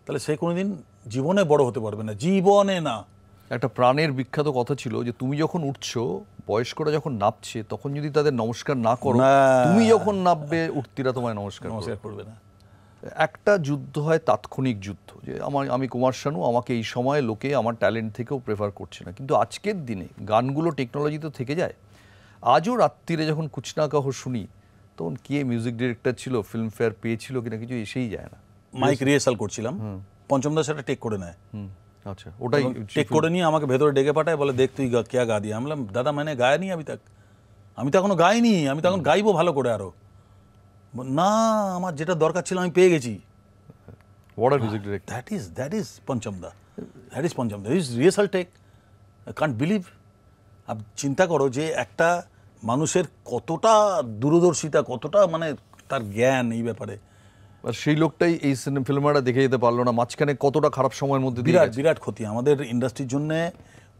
তাহলে সে কোনোদিন জীবনে বড় হতে পারবে না। জীবনে না। একটা প্রাণের বিখ্যাত কথা ছিল যে তুমি যখন উঠছো বয়স্করা যখন নামছে তখন যদি তাদের নমস্কার না করো। তুমি যখন নামবে উঠতিরা তোমায় নমস্কার নমস্কার করবে না। একটা যুদ্ধ হয় তাৎক্ষণিক যুদ্ধ। যে আমার আমি কুমার শানু আমাকে এই সময় লোকে আমার ট্যালেন্ট থেকেও প্রেফার করছে না। কিন্তু আজকের দিনে গানগুলো টেকনোলজি তো থেকে যায় আজও রাত্রিরে যখন কুচনা কাহ শুনি তখন কে মিউজিক ডিরেক্টর ছিল ফিল্ম ফেয়ার পেয়েছিল কিনা কিছু এসেই যায় না। মাইক রিহার্সাল করছিলাম। পঞ্চম দা একটা টেক করে নেয়। আচ্ছা ওটাই টেক করে নিয়ে আমাকে ভেতরে ডেকে পাঠায় বলে দেখ তুই কেয়া গা দিয়ে? আমি বললাম দাদা মানে গায়নি আমি তাক আমি তো এখনও গাইনি আমি তো এখন গাইবো ভালো করে আরও। না আমার যেটা দরকার ছিল আমি পেয়ে গেছি। Order music director that is that is Pancham da that is Pancham da is rehearsal take can't believe up চিন্তা করো যে একটা মানুষের কতটা দূরদর্শিতা কতটা মানে তার জ্ঞান এই ব্যাপারে। আর সেই লোকটাই এই সিনেমা ফিল্মটা দেখে যেতে পারল না মাঝখানে কতটা খারাপ সময়ের মধ্যে বিরাট বিরাট ক্ষতি। আমাদের ইন্ডাস্ট্রির জন্য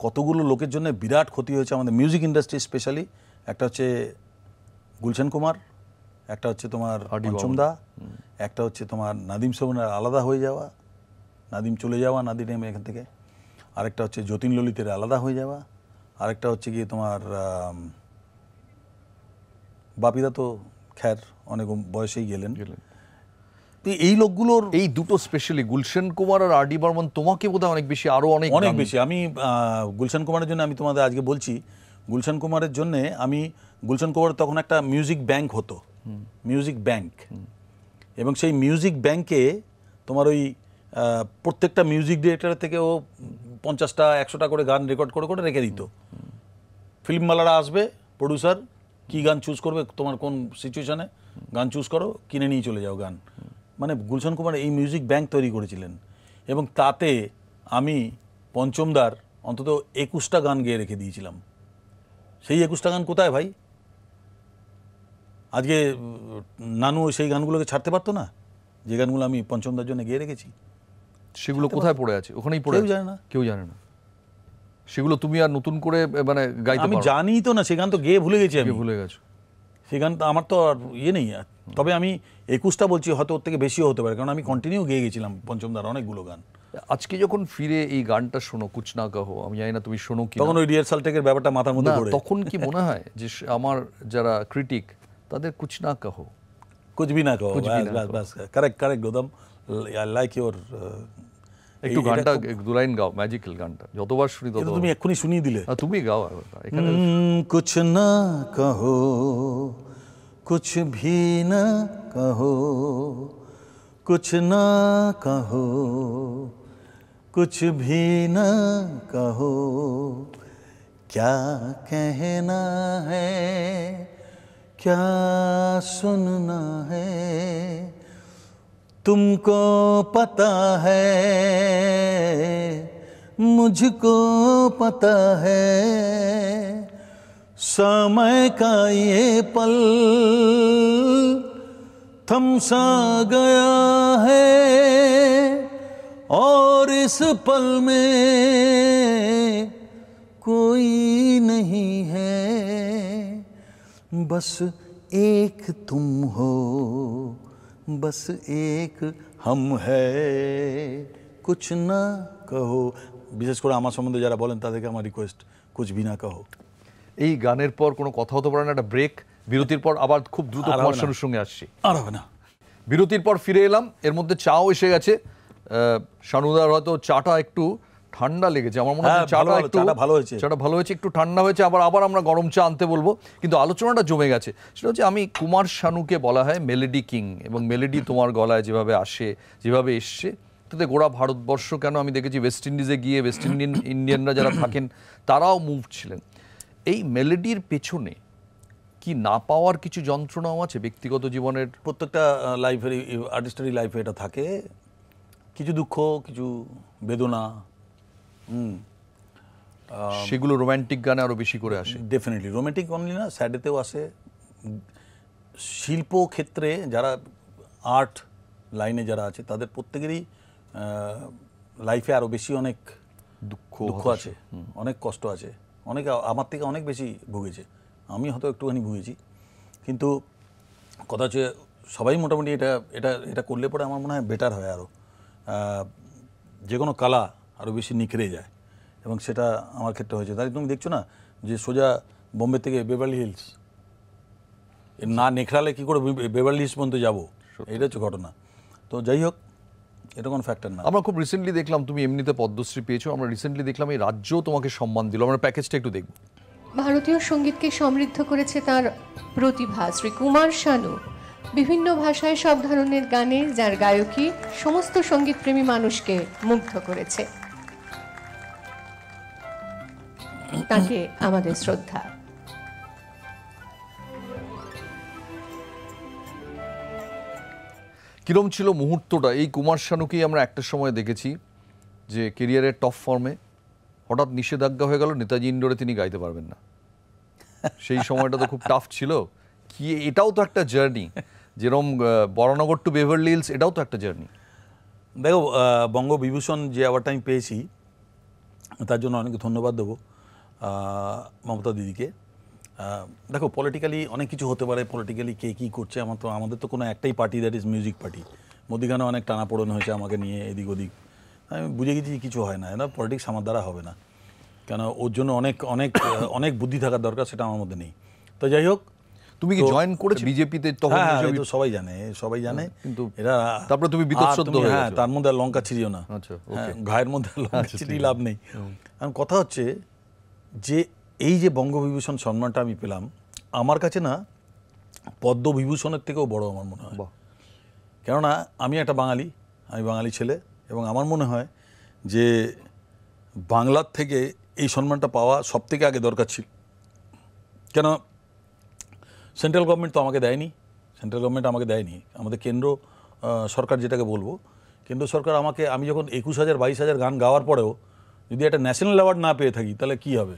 কতগুলো লোকের জন্য বিরাট ক্ষতি হয়েছে আমাদের মিউজিক ইন্ডাস্ট্রি স্পেশালি একটা হচ্ছে গুলশান কুমার একটা হচ্ছে তোমার আর ডি পঞ্চম দা একটা হচ্ছে তোমার নাদিম সোমনের আলাদা হয়ে যাওয়া নাদিম চলে যাওয়া নাদিম এখান থেকে। আরেকটা হচ্ছে যতীন ললিতের আলাদা হয়ে যাওয়া। আরেকটা হচ্ছে গিয়ে তোমার বাপিদা তো খ্যার অনেক বয়সেই গেলেন। এই লোকগুলোর এই দুটো স্পেশালি গুলশন কুমার আর আর ডি বর্মন তোমাকে বোধহয় অনেক বেশি আরও অনেক অনেক বেশি। আমি গুলশান কুমারের জন্য আমি তোমাদের আজকে বলছি গুলশান কুমারের জন্য আমি গুলশান কুমার তখন একটা মিউজিক ব্যাংক হতো। মিউজিক ব্যাংক এবং সেই মিউজিক ব্যাংকে তোমার ওই প্রত্যেকটা মিউজিক ডিরেক্টরের থেকে ও পঞ্চাশটা, একশোটা করে গান রেকর্ড করে করে রেখে দিত। ফিল্মওয়ালারা আসবে প্রডিউসার কি গান চুজ করবে, তোমার কোন সিচুয়েশনে গান চুজ করো, কিনে নিয়ে চলে যাও গান। মানে গুলশান কুমার এই মিউজিক ব্যাংক তৈরি করেছিলেন। এবং তাতে আমি পঞ্চমদার অন্তত একুশটা গান গেয়ে রেখে দিয়েছিলাম। সেই একুশটা গান কোথায় ভাই? আজকে নানু সেই গানগুলোকে ছাড়তে পারতো না? যে গানগুলো আমি পঞ্চমদার জন্য গেয়ে রেখেছি। সেগুলো কোথায় পড়ে আছে? ওখানেই পড়ে কেউ জানে না। কেউ জানে না। সেগুলো তুমি আর নতুন করে মানে গাইতে আমি জানি তো না সে গান তো গেয়ে ভুলে গেছি আমি। ভুলে গেছো। সে গান তো আমার তো আর ইয়ে নেই। তবে আমি একুশটা বলছি হয়তো ওর থেকে বেশিও হতে পারে কারণ আমি কন্টিনিউ গেয়ে গেছিলাম পঞ্চমদার অনেকগুলো গান। আজকে যখন ফিরে এই গানটা শোনো কুচ না কাহো আমি জানি না তুমি শোনো কি তখন ওই রিহার্সাল টেকের ব্যাপারটা মাথার মধ্যে তখন কি মনে হয় যে আমার যারা ক্রিটিক তাদের কুছ না কাহো কুছ भी না কহো कुछ भी বাস ना বাস বাস correct correct Gautam I like your একটু গানটা এক দু লাইন গাও ম্যাজিক্যাল গানটা যতবার শুনি তত তুমি এক্ষুনি শুনিয়ে দিলে আহ, তুমি গাও একবার। এখানে हम्म, कुछ ना कहो कुछ भी ना कहो कुछ ना कहो कुछ भी ना कहो क्या कहना है क्या सुनना है? तुमको पता है, मुझको पता है। समय का ये पल थम सा गया है, और इस पल में कोई नहीं है। बस एक तुम हो बस एक हम है कुछ না কহো বিশেষ করে আমার সম্বন্ধে যারা বলেন তাদেরকে আমার রিকোয়েস্ট কুছ ভি না কহো এই গানের পর কোনো কথা হতে পারে না একটা ব্রেক বিরতির পর আবার খুব দ্রুত আর হবে কুমার না। শানুর সঙ্গে আসছি আর হবে না বিরতির পর ফিরে এলাম এর মধ্যে চাও এসে গেছে আহ, শানুদার হয়তো চাটা একটু ঠান্ডা লেগেছে। আমার মনে হয় হ্যাঁ, চাটা একটু ভালো হয়েছে। চাটা ভালো হয়েছে একটু ঠান্ডা হয়েছে আবার আবার আমরা গরম চা আনতে বলব। কিন্তু আলোচনাটা জমে গেছে। সেটা হচ্ছে আমি কুমার শানুকে বলা হয় মেলেডি কিং এবং মেলেডি তোমার গলায় যেভাবে আসে যেভাবে এসছে তাতে গোড়া ভারতবর্ষ কেন? আমি দেখেছি ওয়েস্ট ইন্ডিজে গিয়ে ওয়েস্ট ইন্ডিয়ান ইন্ডিয়ানরা যারা থাকেন তারাও মুভ ছিলেন। এই মেলেডির পেছনে কি না পাওয়ার কিছু যন্ত্রণাও আছে? ব্যক্তিগত জীবনের প্রত্যেকটা লাইফের আর্টিস্টারি লাইফে এটা থাকে। কিছু দুঃখ কিছু বেদনা সেগুলো রোমান্টিক গানে আরও বেশি করে আসে। ডেফিনেটলি রোমান্টিক অনলি না স্যাডেতেও আসে। শিল্প ক্ষেত্রে যারা আর্ট লাইনে যারা আছে তাদের প্রত্যেকেরই লাইফে আরও বেশি অনেক দুঃখ দুঃখ আছে অনেক কষ্ট আছে। অনেক আমার থেকে অনেক বেশি ভুগেছে। আমি হয়তো একটুখানি ভুগেছি। কিন্তু কথা হচ্ছে সবাই মোটামুটি এটা এটা এটা করলে পরে আমার মনে হয় বেটার হয় আরও যে কোনো কালা আরও বেশি নিখরে যায়। এবং সেটা আমার ক্ষেত্রে হয়েছে। তাই তুমি দেখছ না যে সোজা বোম্বে থেকে বেভারলি হিলস না নেখড়ালে কী করে বেভারলি হিলস পর্যন্ত যাব? এটা হচ্ছে ঘটনা। তো যাই হোক এটা কোনো ফ্যাক্টর না। আমরা খুব রিসেন্টলি দেখলাম তুমি এমনিতে পদ্মশ্রী পেয়েছ আমরা রিসেন্টলি দেখলাম এই রাজ্যও তোমাকে সম্মান দিল। আমরা প্যাকেজটা একটু দেখব। ভারতীয় সঙ্গীতকে সমৃদ্ধ করেছে তার প্রতিভা শ্রী কুমার শানু। বিভিন্ন ভাষায় সব ধরনের গানে যার গায়কী সমস্ত সঙ্গীতপ্রেমী মানুষকে মুগ্ধ করেছে। তাকে আমাদের শ্রদ্ধা। কিরম ছিল মুহূর্তটা? এই কুমার শানুকেই আমরা একটা সময় দেখেছি যে কেরিয়ারের টপ ফর্মে হঠাৎ নিষেধাজ্ঞা হয়ে গেল নেতাজি ইন্ডোরে তিনি গাইতে পারবেন না। সেই সময়টা তো খুব টাফ ছিল। কি এটাও তো একটা জার্নি যেরকম আহ, বরানগর টু বেভারলি হিলস এটাও তো একটা জার্নি দেখো বঙ্গবিভূষণ যে অ্যাওয়ার্ডটা আমি পেয়েছি তার জন্য অনেক ধন্যবাদ দেবো। মমতা দিদিকে। দেখো পলিটিক্যালি অনেক কিছু হতে পারে পলিটিক্যালি কে কী করছে আমার তো আমাদের তো কোনো একটাই party that is music party মধ্যিখানে অনেক টানাপোড়েন হয়েছে আমাকে নিয়ে এদিক ওদিক। আমি বুঝে গেছি কিছু হয় না না পলিটিক্স আমার দ্বারা হবে না। কেন ওর জন্য অনেক অনেক <coughs> অনেক বুদ্ধি থাকার দরকার সেটা আমার মধ্যে নেই। তো যাই হোক তুমি কি জয়েন করেছ বিজেপিতে তখন হ্যাঁ হ্যাঁ, তো সবাই জানে সবাই জানে। কিন্তু এরা তারপরে তুমি তুমি- হয়ে হ্যাঁ তার মধ্যে লঙ্কা ছিড়িও না। আচ্ছা, হ্যাঁ. ঘায়ের মধ্যে লঙ্কা আচ্ছা, ছিটিয়ে লাভ নেই। এখন কথা হচ্ছে যে এই যে বঙ্গবিভূষণ সম্মানটা আমি পেলাম আমার কাছে না পদ্মবিভূষণের থেকেও বড় আমার মনে হয়। কেননা আমি একটা বাঙালি আমি বাঙালি ছেলে এবং আমার মনে হয় যে বাংলার থেকে এই সম্মানটা পাওয়া সব থেকে আগে দরকার ছিল। কেন সেন্ট্রাল গভর্নমেন্ট তো আমাকে দেয়নি সেন্ট্রাল গভর্নমেন্ট আমাকে দেয়নি। আমাদের কেন্দ্র সরকার যেটাকে বলব কেন্দ্র সরকার আমাকে আমি যখন একুশ হাজার বাইশ হাজার গান গাওয়ার পরেও যদি একটা ন্যাশনাল অ্যাওয়ার্ড না পেয়ে থাকি তাহলে কি হবে?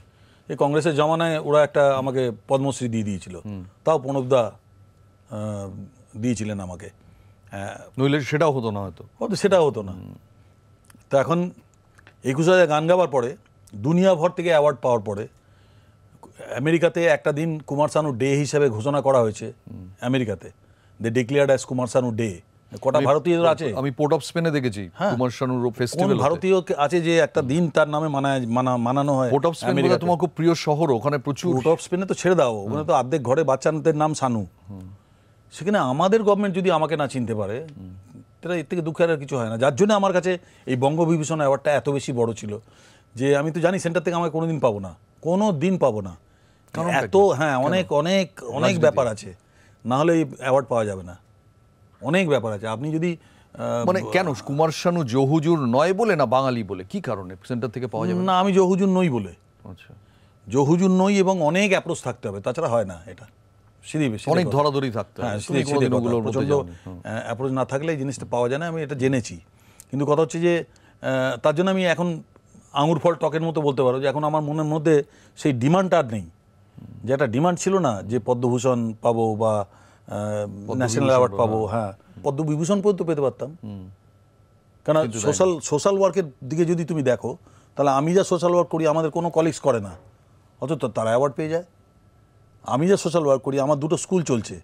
এই কংগ্রেসের জমানায় ওরা একটা আমাকে পদ্মশ্রী দিয়ে দিয়েছিল। তাও প্রণবদা দিয়েছিলেন আমাকে। নইলে সেটাও হতো না হয়তো। হয়তো সেটা হতো না। তো এখন একুশ হাজার গান গাওয়ার পরে দুনিয়াভর থেকে অ্যাওয়ার্ড পাওয়ার পরে আমেরিকাতে একটা দিন কুমার শানু ডে হিসাবে ঘোষণা করা হয়েছে। আমেরিকাতে। They declared as Kumar Sanu day. কটা আছে? আমি পোর্ট অফ স্পেনে দেখেছি হ্যাঁ। কুমার শানুর ফেস্টিভ্যাল ভারতীয় আছে যে একটা দিন তার নামে মানায় মানানো হয় পোর্ট অফ স্পেন তোমার খুব প্রিয় শহর ওখানে প্রচুর পোর্ট অফ স্পেনে তো ছেড়ে দাও ওখানে তো অর্ধেক ঘরে বাচ্চাদের নাম সানু সেখানে আমাদের গভর্নমেন্ট যদি আমাকে না চিনতে পারে তাহলে এর থেকে দুঃখের আর কিছু হয় না। যার জন্য আমার কাছে এই বঙ্গবিভূষণ অ্যাওয়ার্ডটা এত বেশি বড় ছিল যে আমি তো জানি সেন্টার থেকে আমাকে কোনোদিন পাবো না কোনো দিন পাবো না। এত হ্যাঁ অনেক অনেক অনেক ব্যাপার আছে না হলে এই অ্যাওয়ার্ড পাওয়া যাবে না। অনেক ব্যাপার আছে। আপনি যদি মানে কেন? কুমার শানু জহুজুর নয় বলে না বাঙালি বলে? কি কারণে? সেন্টার থেকে পাওয়া যাবে না? আমি জহুজুর নই বলে। আচ্ছা। জহুজুর নই এবং অনেক অ্যাপ্রোচ থাকতে হবে তাছাড়া হয় না এটা। অনেক ধরাধরি থাকতে হ্যাঁ প্রচণ্ড অ্যাপ্রোচ না থাকলে এই জিনিসটা পাওয়া যায় না আমি এটা জেনেছি। কিন্তু কথা হচ্ছে যে তার জন্য আমি এখন আঙুর ফল টকের মতো বলতে পারো যে এখন আমার মনের মধ্যে সেই ডিমান্ডটা আর নেই। যে একটা ডিমান্ড ছিল না যে পদ্মভূষণ পাবো বা ন্যাশনাল অ্যাওয়ার্ড পাবো হ্যাঁ। পদ্মবিভূষণ পর্যন্ত পেতে পারতাম। কেন সোশ্যাল সোশ্যাল ওয়ার্কের দিকে যদি তুমি দেখো তাহলে আমি যা সোশ্যাল ওয়ার্ক করি আমাদের কোনো কলিগস করে না। অথচ তারা অ্যাওয়ার্ড পেয়ে যায়। আমি যা সোশ্যাল ওয়ার্ক করি আমার দুটো স্কুল চলছে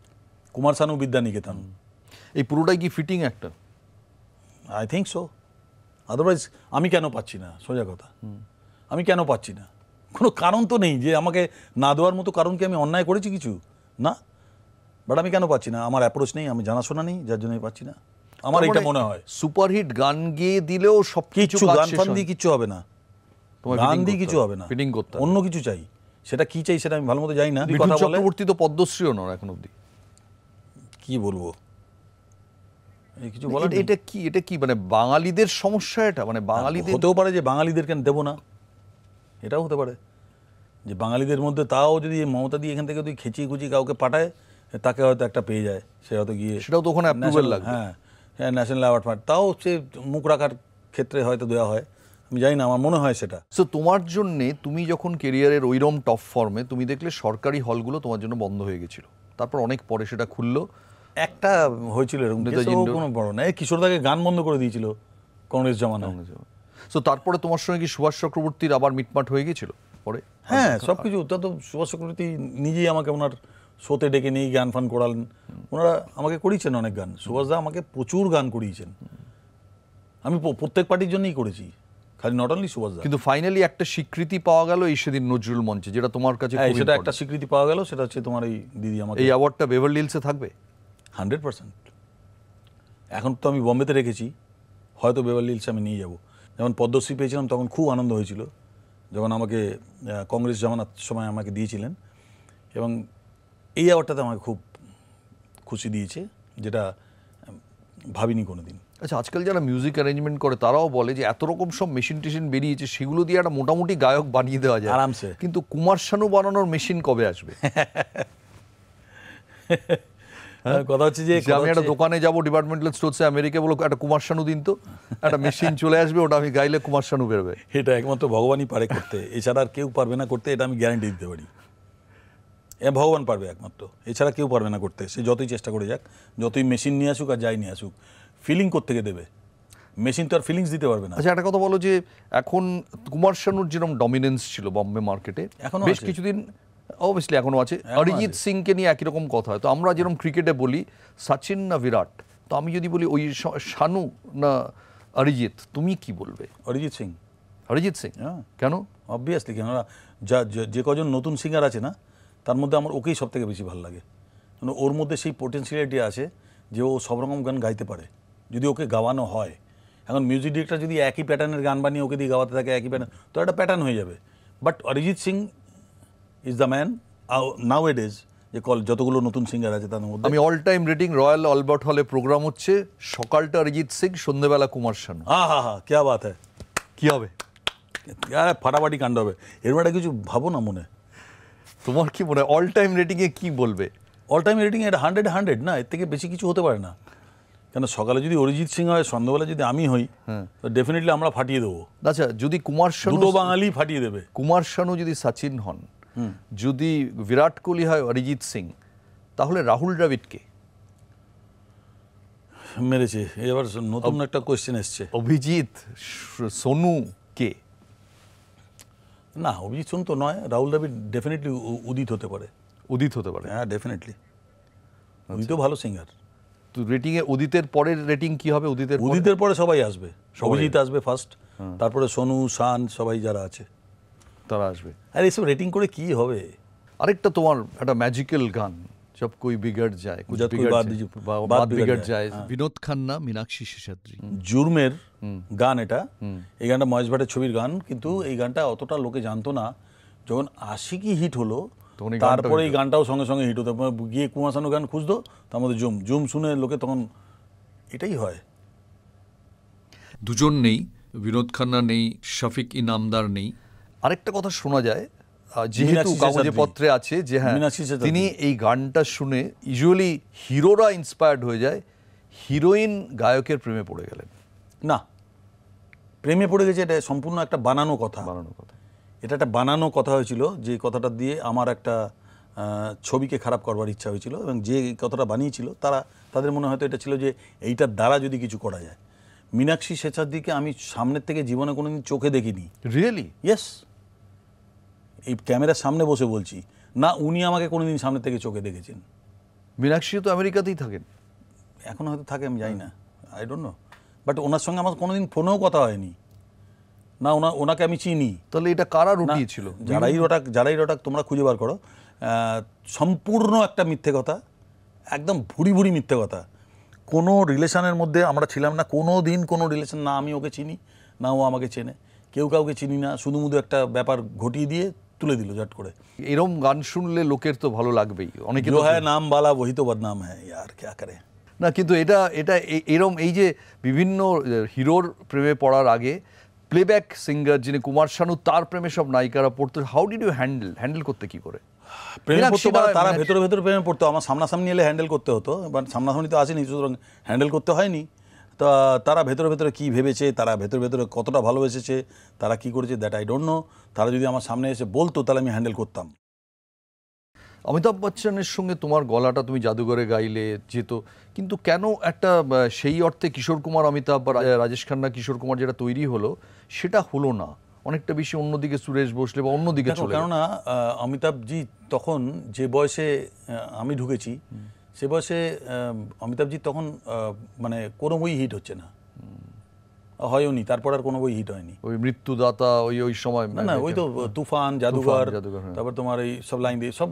কুমার শানু বিদ্যানিকেতন। এই পুরোটাই কি ফিটিং একটা? আই থিঙ্ক সো আদারওয়াইজ আমি কেন পাচ্ছি না? সোজা কথা। আমি কেন পাচ্ছি না? কোনো কারণ তো নেই যে আমাকে না দেওয়ার মতো কারণ কি আমি অন্যায় করেছি কিছু? না। বাট আমি কেন পাচ্ছি না? আমার অ্যাপ্রোচ নেই আমি জানাশোনা নেই যার জন্য পাচ্ছি না। আমার এটা মনে হয়। সুপারহিট গান গেয়ে দিলেও সব কিছু গান ফান দিয়ে কিচ্ছু হবে না। গান দিয়ে কিছু হবে। না। fitting করতে অন্য কিছু চাই। সেটা কি চাই সেটা আমি ভালো মতো জানি না। কথা চক্রবর্তী তো পদ্মশ্রীও নয় এখন অব্দি কি বলব? কিছু বলার এটা- কি এটা কি? মানে বাঙালিদের সমস্যা এটা? মানে বাঙালিদের হতেও পারে যে বাঙালিদেরকে দেবো না। এটাও হতে পারে। যে বাঙালিদের মধ্যে তাও যদি মমতা দিয়ে এখান থেকে যদি খেচিয়ে খুচিয়ে কাউকে পাঠায় তাকে হয়তো একটা পেয়ে যায় সে হয়তো গিয়ে সেটাও তো ওখানে লাগবে। হ্যাঁ হ্যাঁ ন্যাশনাল অ্যাওয়ার্ড তাও সে মুখ রাখার ক্ষেত্রে হয়তো দেওয়া হয়। আমি জানি না আমার মনে হয় সেটা। সো তোমার জন্য তুমি যখন কেরিয়ারের ওইরম টপ ফর্মে তুমি দেখলে সরকারি হলগুলো তোমার জন্য বন্ধ হয়ে গেছিল। তারপর অনেক পরে সেটা খুললো। একটা হয়েছিল এরকম। কোনো বড় না। এই কিশোরদাকে গান বন্ধ করে দিয়েছিল কংগ্রেস জমানা। সো তারপরে তোমার সঙ্গে কি সুভাষ চক্রবর্তীর আবার মিটমাট হয়ে গেছিল পরে? হ্যাঁ সব কিছু তা তো সুভাষ চক্রবর্তী নিজেই আমাকে ওনার শোতে ডেকে নিয়ে গান ফান করালেন। ওনারা আমাকে করিয়েছেন অনেক গান। সুভাষদা আমাকে প্রচুর গান করিয়েছেন। আমি প্রত্যেক পার্টির জন্যই করেছি। খালি নট অনলি সুভাষদা। কিন্তু ফাইনালি একটা স্বীকৃতি পাওয়া গেল এই সেদিন নজরুল মঞ্চে যেটা তোমার কাছে হ্যাঁ সেটা একটা স্বীকৃতি পাওয়া গেল সেটা হচ্ছে তোমার এই দিদি আমাকে এই অ্যাওয়ার্ডটা বেভারলি হিলসে থাকবে? Hundred percent. এখন তো আমি বম্বেতে রেখেছি। হয়তো বেভারলি হিলসে আমি নিয়ে যাব। যেমন পদ্মশ্রী পেয়েছিলাম তখন খুব আনন্দ হয়েছিল। যখন আমাকে কংগ্রেস জামানার সময় আমাকে দিয়েছিলেন। এবং এই অ্যাওয়ার্ডটাতে আমাকে খুব খুশি দিয়েছে যেটা ভাবিনি কোনো দিন আচ্ছা আজকাল যারা মিউজিক অ্যারেঞ্জমেন্ট করে তারাও বলে যে এত রকম সব মেশিন টেশিন বেরিয়েছে সেগুলো দিয়ে একটা মোটামুটি গায়ক বানিয়ে দেওয়া যায়। আরামসে। কিন্তু কুমার শানু বানানোর মেশিন কবে আসবে? <laughs> কথা হচ্ছে যে আমি একটা দোকানে যাব ডিপার্টমেন্টাল স্টোরসে আমেরিকা বলো একটা কুমার শানু দিন তো একটা মেশিন চলে আসবে ওটা আমি গাইলে কুমার শানু বেরোবে। এটা একমাত্র ভগবানই পারে করতে। এছাড়া আর কেউ পারবে না করতে এটা আমি গ্যারান্টি দিতে পারি। ভগবান পারবে একমাত্র। এছাড়া কেউ পারবে না করতে। সে যতই চেষ্টা করে যাক যতই মেশিন নিয়ে আসুক আর যাই নিয়ে আসুক ফিলিং কোত্থেকে দেবে? মেশিন তো আর ফিলিংস দিতে পারবে না। আচ্ছা একটা কথা বলো যে এখন কুমার শানুর যেরকম ডমিনেন্স ছিল বম্বে মার্কেটে এখনও বেশ কিছুদিন অবভিয়াসলি এখনও আছে। অরিজিৎ সিংকে নিয়ে একই রকম কথা হয়। তো আমরা যেরকম ক্রিকেটে বলি সচিন না বিরাট? তো আমি যদি বলি ওই শানু না অরিজিৎ তুমি কি বলবে? অরিজিৎ সিং। অরিজিৎ সিং? হ্যাঁ। কেন? অবভিয়াসলি কেননা যে- যে কজন নতুন সিঙ্গার আছে না তার মধ্যে আমার ওকেই সব থেকে বেশি ভালো লাগে। মানে ওর মধ্যে সেই পোটেন্সিয়ালিটি আছে যে ও সব রকম গান গাইতে পারে। যদি ওকে গাওয়ানো হয়। এখন মিউজিক ডিরেক্টর যদি একই প্যাটার্নের গান বানিয়ে ওকে দিয়ে গাওয়াতে থাকে একই প্যাটার্ন তো একটা প্যাটার্ন হয়ে যাবে। But Arijit Singh is the man now add ইজ যে কল যতগুলো নতুন সিঙ্গার আছে তার মধ্যে। আমি all time rating Royal Albert হলে প্রোগ্রাম হচ্ছে সকালটা অরিজিৎ সিং সন্ধ্যেবেলা কুমার শানু। হা হা হা ক্যা বাত হ্যাঁ কী হবে? আরে ফাটাফাটি কাণ্ড হবে। এরকম একটা কিছু ভাবো না মনে। তোমার কি মনে হয় অল টাইম রেটিং এ কি বলবে? অল টাইম রেটিং এটা হান্ড্রেড হান্ড্রেড না এর থেকে বেশি কিছু হতে পারে না। কেন সকালে যদি অরিজিৎ সিং হয় সন্ধ্যাবেলা যদি আমি হই তো ডেফিনেটলি আমরা ফাটিয়ে দেবো। আচ্ছা যদি কুমার শানু দুটো বাঙালি ফাটিয়ে দেবে। কুমার শানু যদি সচিন হন যদি বিরাট কোহলি হয় অরিজিৎ সিং তাহলে রাহুল দ্রাবিড়কে মেরেছে। এবার নতুন একটা কোয়েশ্চেন এসছে। অভিজিৎ সোনু কে? না অভিজিৎ সোন তো নয় রাহুল দ্রাবিড় ডেফিনেটলি উদিত হতে পারে। উদিত হতে পারে। হ্যাঁ ডেফিনেটলি উদিতও ভালো সিঙ্গার তো রেটিংয়ে উদিতের পরের রেটিং কি হবে? উদিতের উদিতের পরে সবাই আসবে। অভিজিৎ আসবে। ফার্স্ট তারপরে সোনু শান সবাই যারা আছে। তারা আসবে। আর এসব রেটিং করে কি হবে? আরেকটা তোমার একটা ম্যাজিক্যাল গান। জব কই বিগড় যায় কুছ কোই বিগড় যায়, যায় বিনোদ খান্না মীনাক্ষী শেষাদ্রি জুরমের গান এটা। এই গানটা মহেশ ভাটের ছবির গান কিন্তু এই গানটা অতটা লোকে জানতো না। যখন আশিকি হিট হলো তখন তারপরে এই গানটাও সঙ্গে সঙ্গে হিট হতো। গিয়ে কুমার শানু গান খুঁজতো তার মধ্যে জুম। জুম শুনে লোকে তখন এটাই হয়। দুজন নেই বিনোদ খান্না নেই শফিক ইনামদার নেই। আরেকটা কথা শোনা যায় যেহেতু কাগজে পত্রে আছে যে হ্যাঁ তিনি এই গানটা শুনে ইউজুয়ালি হিরোরা ইন্সপায়ার্ড হয়ে যায় হিরোইন গায়কের প্রেমে পড়ে গেলেন। না প্রেমে পড়ে গেছে এটা সম্পূর্ণ একটা বানানো কথা। বানানো কথা। এটা একটা বানানো কথা হয়েছিল যে কথাটা দিয়ে আমার একটা ছবিকে খারাপ করবার ইচ্ছা হয়েছিল এবং যে কথাটা বানিয়েছিল তারা তাদের মনে হয়তো এটা ছিল যে এইটার দ্বারা যদি কিছু করা যায়। মীনাক্ষী স্বেচ্ছার দিকে আমি সামনের থেকে জীবনে কোনোদিন চোখে দেখিনি। রিয়েলি ইয়েস এই ক্যামেরার সামনে বসে বলছি না উনি আমাকে কোনোদিন সামনে থেকে চোখে দেখেছেন। মীনাক্ষী তো আমেরিকাতেই থাকেন। এখন হয়তো থাকে আমি জানি না। আই ডোন্ট নো বাট ওনার সঙ্গে আমার কোনোদিন ফোনেও কথা হয়নি। না ওনা ওনাকে আমি চিনি। তাহলে এটা কারা রুটিয়েছিল? যারাই রটাক যারাই রটাক তোমরা খুঁজে বার করো। সম্পূর্ণ একটা মিথ্যে কথা একদম ভুড়ি ভুড়ি মিথ্যে কথা। কোনো রিলেশনের মধ্যে আমরা ছিলাম না কোনো দিন কোনো রিলেশন না আমি ওকে চিনি না ও আমাকে চেনে। কেউ কাউকে চিনি না শুধু মুধু একটা ব্যাপার ঘটিয়ে দিয়ে তুলে দিল ঝট করে। এরম গান শুনলে লোকের তো ভালো লাগবেই। অনেকে হ্যাঁ নাম বালা বহিত বদনাম হ্যাঁ আর ক্যা করে? না কিন্তু এটা এটা এরম এই যে বিভিন্ন হিরোর প্রেমে পড়ার আগে প্লেব্যাক সিঙ্গার যিনি কুমার শানু তার প্রেমে সব নায়িকারা পড়তো। How did you handle handle করতে কি করে? প্রেম করতে পারে তারা ভেতরে ভেতরে প্রেমে পড়তো। আমার সামনাসামনি এলে হ্যান্ডেল করতে হতো বাট সামনাসামনি তো আসেনি সুতরাং হ্যান্ডেল করতে হয়নি। তা তারা ভেতরে ভেতরে কি ভেবেছে তারা ভেতরে ভেতরে কতটা ভালোবেসেছে তারা কি করেছে দ্যাট আই ডোন্ট নো তারা যদি আমার সামনে এসে বলতো তাহলে আমি হ্যান্ডেল করতাম। অমিতাভ বচ্চনের সঙ্গে তোমার গলাটা তুমি জাদুঘরে গাইলে যেত কিন্তু কেন একটা সেই অর্থে কিশোর কুমার অমিতাভ বা রাজেশ খান্না কিশোর কুমার যেটা তৈরি হলো সেটা হলো না। অনেকটা বেশি অন্যদিকে সুরেশ বসলে বা অন্যদিকে চলে কেননা অমিতাভজি তখন যে বয়সে আমি ঢুকেছি সে বয়সে অমিতাভজি তখন মানে কোনো বই হিট হচ্ছে না। হয়ওনি তারপর আর কোনো বই হিট হয়নি। ওই মৃত্যুদাতা ওই ওই সময় না না ওই তো তুফান জাদুঘর হ্যাঁ। তারপর তোমার এই সব লাইন দিয়ে সব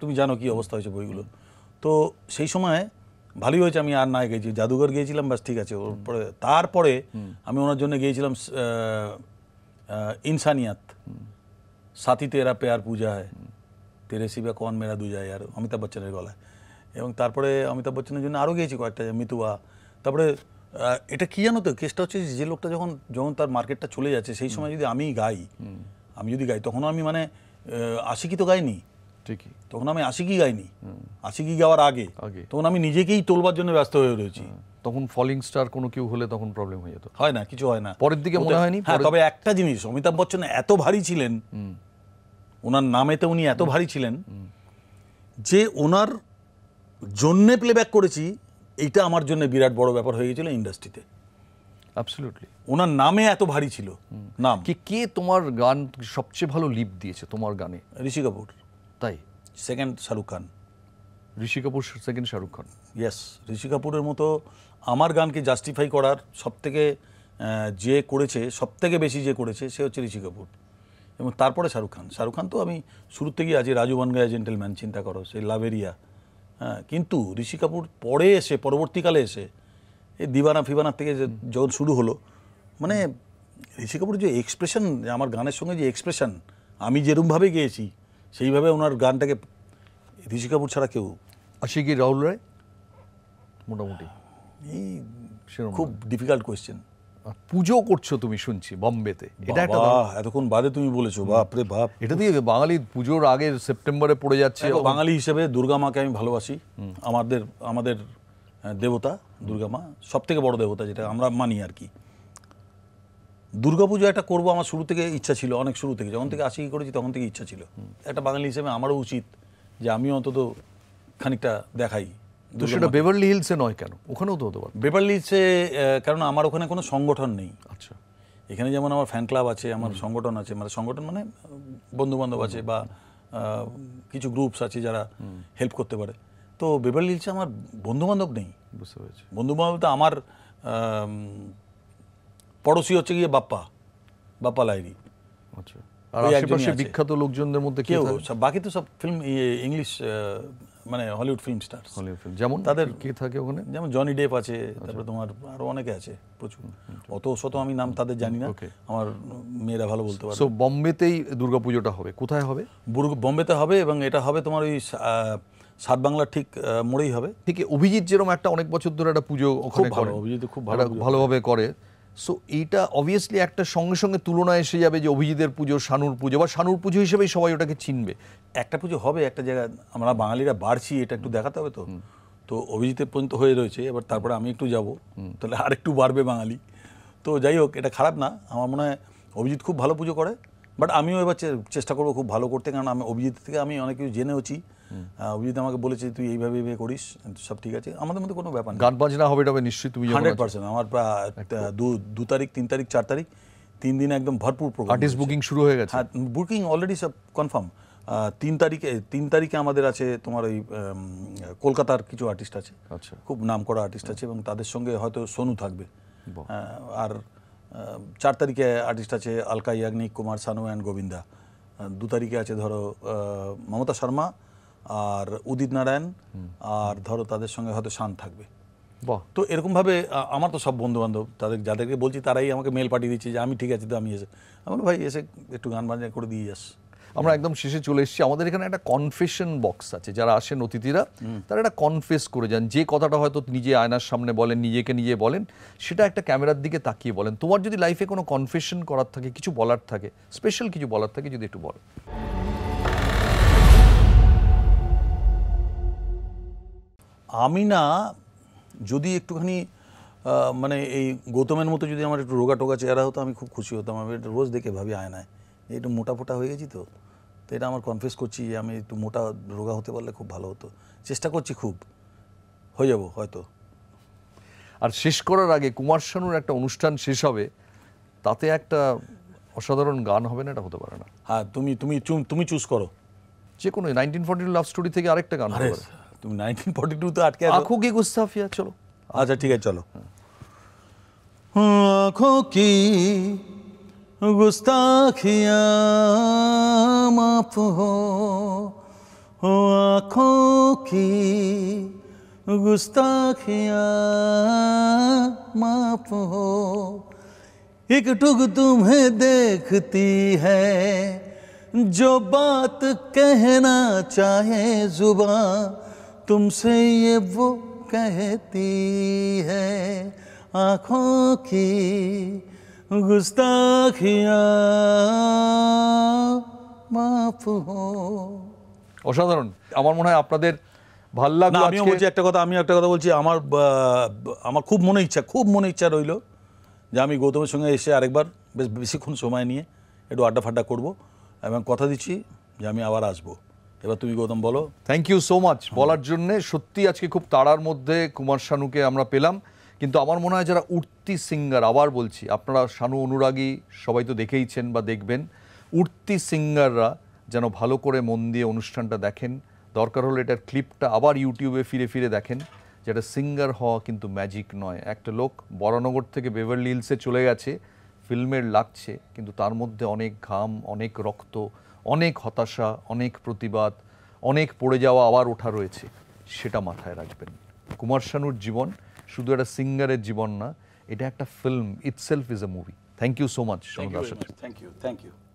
তুমি জানো কি অবস্থা হয়েছে বইগুলো। তো সেই সময় ভালোই হয়েছে আমি আর না গেছি জাদুঘর গিয়েছিলাম বাস ঠিক আছে ওর পরে তারপরে আমি ওনার জন্য গিয়েছিলাম ইনসানিয়াত। সাথী তেরা পেয়ার পূজা হয়। তেরে শিবা কন মেরা দু যায় আর অমিতাভ বচ্চনের গলায়। এবং তারপরে অমিতাভ বচ্চনের জন্য আরও গিয়েছি কয়েকটা মিতুয়া। তারপরে এটা কি জানো তো? কেসটা হচ্ছে যে লোকটা যখন যখন তার মার্কেটটা চলে যাচ্ছে সেই সময় যদি আমি গাই আমি যদি গাই তখন আমি মানে আশিকি তো গাইনি। ঠিকই। তখন আমি আশিকি গাইনি। আশিকি গাওয়ার আগে। আগে। তখন আমি নিজেকেই তোলবার জন্য ব্যস্ত হয়ে রয়েছি। তখন ফলিং স্টার কোনো কেউ হলে তখন প্রবলেম হয়ে যেত। হয় না কিছু হয় না। পরের দিকে মনে হয়নি? হ্যাঁ তবে একটা জিনিস অমিতাভ বচ্চন এত ভারী ছিলেন ওনার নামেতে উনি এত ভারী ছিলেন যে ওনার জন্যে প্লেব্যাক করেছি এইটা আমার জন্য বিরাট বড় ব্যাপার হয়ে গেছিল ইন্ডাস্ট্রিতে অ্যাবসলিউটলি ওনার নামে এত ভারী ছিল নাম। কি কে তোমার গান সবচেয়ে ভালো লিপ দিয়েছে তোমার গানে? ঋষি কাপুর। তাই? Second Shahrukh Khan Rishi Kapoor second Shahrukh Khan yes Rishi কাপুরের মতো আমার গানকে জাস্টিফাই করার সব থেকে যে করেছে সব থেকে বেশি যে করেছে সে হচ্ছে ঋষি কাপুর। এবং তারপরে শাহরুখ খান শাহরুখ খান তো আমি শুরুর থেকেই আছি রাজু বানগায়া জেন্টেলম্যান চিন্তা করো সেই লাভেরিয়া। হ্যাঁ কিন্তু ঋষি কাপুর পরে এসে পরবর্তীকালে এসে এই দিবানা ফিবানার থেকে যে যখন শুরু হলো মানে ঋষি কাপুর যে এক্সপ্রেশন আমার গানের সঙ্গে যে এক্সপ্রেশন আমি যেরমভাবে গেয়েছি সেইভাবে ওনার গানটাকে ঋষি কাপুর ছাড়া কেউ আশিকি রাহুল রায়? মোটামুটি। এই খুব ডিফিকাল্ট কোয়েশ্চেন পুজো করছ তুমি শুনছি বম্বেতে। এটা একটা এতক্ষণ বাদে তুমি বলেছ বাপ রে বাপ। এটা দিয়ে বাঙালি পুজোর আগে সেপ্টেম্বরে পড়ে যাচ্ছে বাঙালি হিসেবে দুর্গা মাকে আমি ভালোবাসি। আমাদের আমাদের দেবতা দুর্গা মা সব থেকে বড় দেবতা যেটা আমরা মানি আর কি। দুর্গাপুজো একটা করব আমার শুরু থেকে ইচ্ছা ছিল অনেক শুরু থেকে। যখন থেকে আশি করেছি তখন থেকে ইচ্ছা ছিল। একটা বাঙালি হিসেবে আমারও উচিত যে আমি অন্তত খানিকটা দেখাই। তো সেটা বেভারলি হিলসে নয় কেন? ওখানেও তো হতে পারে। বেপারলিসে কারণ আমার ওখানে কোনো সংগঠন নেই। আচ্ছা। এখানে যেমন আমার ফ্যান ক্লাব আছে আমার সংগঠন আছে মানে সংগঠন মানে বন্ধু বান্ধব আছে বা কিছু গ্রুপস আছে যারা হেল্প করতে পারে। তো বেভারলি হিলসে আমার বন্ধু বান্ধব নেই। বুঝতে পেরেছি। বন্ধু বান্ধব তো আমার আম, পড়োশি হচ্ছে গিয়ে বাপ্পা বাপ্পা লাইরি আচ্ছা। আর আশেপাশে বিখ্যাত লোকজনদের মধ্যে কেউ কেউ বাকি তো সব ফিল্ম ইংলিশ মানে Hollywood film star Hollywood film যেমন তাদের কে থাকে ওখানে? যেমন জনি ডেপ আছে তারপরে তোমার আরও অনেকে আছে প্রচুর। অত শত আমি নাম তাদের জানি না. আমার মেয়েরা ভালো বলতে পারে সো বম্বেতেই দুর্গাপুজোটা হবে। কোথায় হবে? বোম্বেতে হবে এবং এটা হবে তোমার ওই সাত বাংলার ঠিক মোড়েই হবে। ঠিক অভিজিৎ যেরকম একটা অনেক বছর ধরে একটা পুজো ওখানে ভালো, করে। অভিজিৎ খুব ভালো ভালোভাবে করে। সো এইটা অবভিয়াসলি একটা সঙ্গে সঙ্গে তুলনা এসে যাবে যে অভিজিতের পুজো শানুর পুজো বা শানুর পুজো হিসেবেই সবাই ওটাকে চিনবে। একটা পুজো হবে একটা জায়গায় আমরা বাঙালিরা বাড়ছি এটা একটু দেখাতে হবে তো। তো অভিজিতের পর্যন্ত হয়ে রয়েছে এবার তারপরে আমি একটু যাব। তাহলে আর একটু বাড়বে বাঙালি। তো যাই হোক এটা খারাপ না। আমার মনে হয় অভিজিৎ খুব ভালো পুজো করে বাট আমিও এবার চে- চেষ্টা করব খুব ভালো করতে কারণ আমি অভিজিৎ থেকে আমি অনেক কিছু জেনেওছি। অভিজিৎ আমাকে বলেছে তুই এইভাবে এইভাবে করিস সব ঠিক আছে। আমাদের মধ্যে কোনো ব্যাপার গান বাজনা হবে তবে নিশ্চয়ই তুমি হান্ড্রেড পার্সেন্ট। আমার দু দু তারিখ তিন তারিখ চার তারিখ তিন দিন একদম ভরপুর প্রোগ্রাম আর্টিস্ট বুকিং শুরু হয়ে গেছে। হ্যাঁ বুকিং অলরেডি সব কনফার্ম তিন তারিখে তিন তারিখে আমাদের আছে তোমার ওই কলকাতার কিছু আর্টিস্ট আছে। আচ্ছা। খুব নাম করা আর্টিস্ট আছে এবং তাদের সঙ্গে হয়তো সোনু থাকবে। আর চার তারিখে আর্টিস্ট আছে আলকা ইয়াগনিক কুমার সানু অ্যান্ড গোবিন্দা। দু তারিখে আছে ধরো মমতা শর্মা আর উদিত নারায়ণ আর ধরো তাদের সঙ্গে হয়তো শান থাকবে। তো এরকমভাবে আমার তো সব বন্ধু বান্ধব তাদের যাদেরকে বলছি তারাই আমাকে মেল পাঠিয়ে দিচ্ছে যে আমি ঠিক আছে তো আমি এসে আমার ভাই এসে একটু গান বাজনা করে দিয়ে যাস। আমরা একদম শেষে চলে এসেছি। আমাদের এখানে একটা কনফেশন বক্স আছে যারা আসেন অতিথিরা তারা একটা কনফেস করে যান। যে কথাটা হয়তো নিজে আয়নার সামনে বলেন নিজেকে নিজে বলেন সেটা একটা ক্যামেরার দিকে তাকিয়ে বলেন। তোমার যদি লাইফে কোনো কনফেশন করার থাকে কিছু বলার থাকে স্পেশাল কিছু বলার থাকে যদি একটু বলো। আমি না যদি একটুখানি মানে এই গৌতমের মতো যদি আমার একটু রোগা টোগা চেহারা হতো আমি খুব খুশি হতাম। আমি এটা রোজ দেখে ভাবি আয়নায় যে একটু মোটা ফোটা হয়ে গেছি তো? তো এটা আমার কনফেস করছি যে আমি একটু মোটা রোগা হতে পারলে খুব ভালো হতো। চেষ্টা করছি খুব। হয়ে যাব হয়তো। আর শেষ করার আগে কুমার শানুর একটা অনুষ্ঠান শেষ হবে তাতে একটা অসাধারণ গান হবে না? এটা হতে পারে না। হ্যাঁ তুমি তুমি তুমি চুজ করো। যে কোনো নাইনটিন ফর্টি লাভ স্টোরি থেকে আরেকটা গান আরে तुम 1942 तो अटके आँखों की गुस्सा फिर चलो। अच्छा ठीक है चलो। आँखों की गुस्ताखिया माफ़ हो। आँखों की गुस्ताखिया माफ़ हो। एक टुक तुम्हें देखती है जो बात कहना चाहे ज़ुबान। तुमसे ये वो कहती है आंखों की गुस्ताखियां माफ हो অসাধারণ আমার মনে হয় আপনাদের ভাল না লাগলো আমিও আজকে। বলছি একটা কথা আমি একটা কথা বলছি আমার আহ, আমার খুব মনে ইচ্ছা খুব মনে ইচ্ছা রইলো যে আমি গৌতমের সঙ্গে এসে আরেকবার বেশ বেশিক্ষণ সময় নিয়ে একটু আড্ডা ফাড্ডা করবো এবং কথা দিচ্ছি যে আমি আবার আসবো এবার তুমি গৌতম বলো। থ্যাংক ইউ সো মাচ বলার জন্যে সত্যি আজকে খুব তাড়ার মধ্যে কুমার শানুকে আমরা পেলাম। কিন্তু আমার মনে হয় যারা উঠতি সিঙ্গার, আবার বলছি, আপনারা শানু, অনুরাগী সবাই তো দেখেইছেন বা দেখবেন উঠতি সিঙ্গাররা যেন ভালো করে মন দিয়ে অনুষ্ঠানটা দেখেন। দরকার হলে এটার ক্লিপটা আবার ইউটিউবে ফিরে ফিরে দেখেন, যেটা সিঙ্গার হওয়া কিন্তু ম্যাজিক নয়। একটা লোক বরানগর থেকে বেভারলি হিলসে চলে গেছে, ফিল্মের লাগছে, কিন্তু তার মধ্যে অনেক ঘাম, অনেক রক্ত অনেক হতাশা অনেক প্রতিবাদ অনেক পড়ে যাওয়া আবার ওঠা রয়েছে সেটা মাথায় রাখবেন। কুমার শানুর জীবন শুধু একটা সিঙ্গারের জীবন না এটা একটা film itself is a movie thank you so much thank you thank you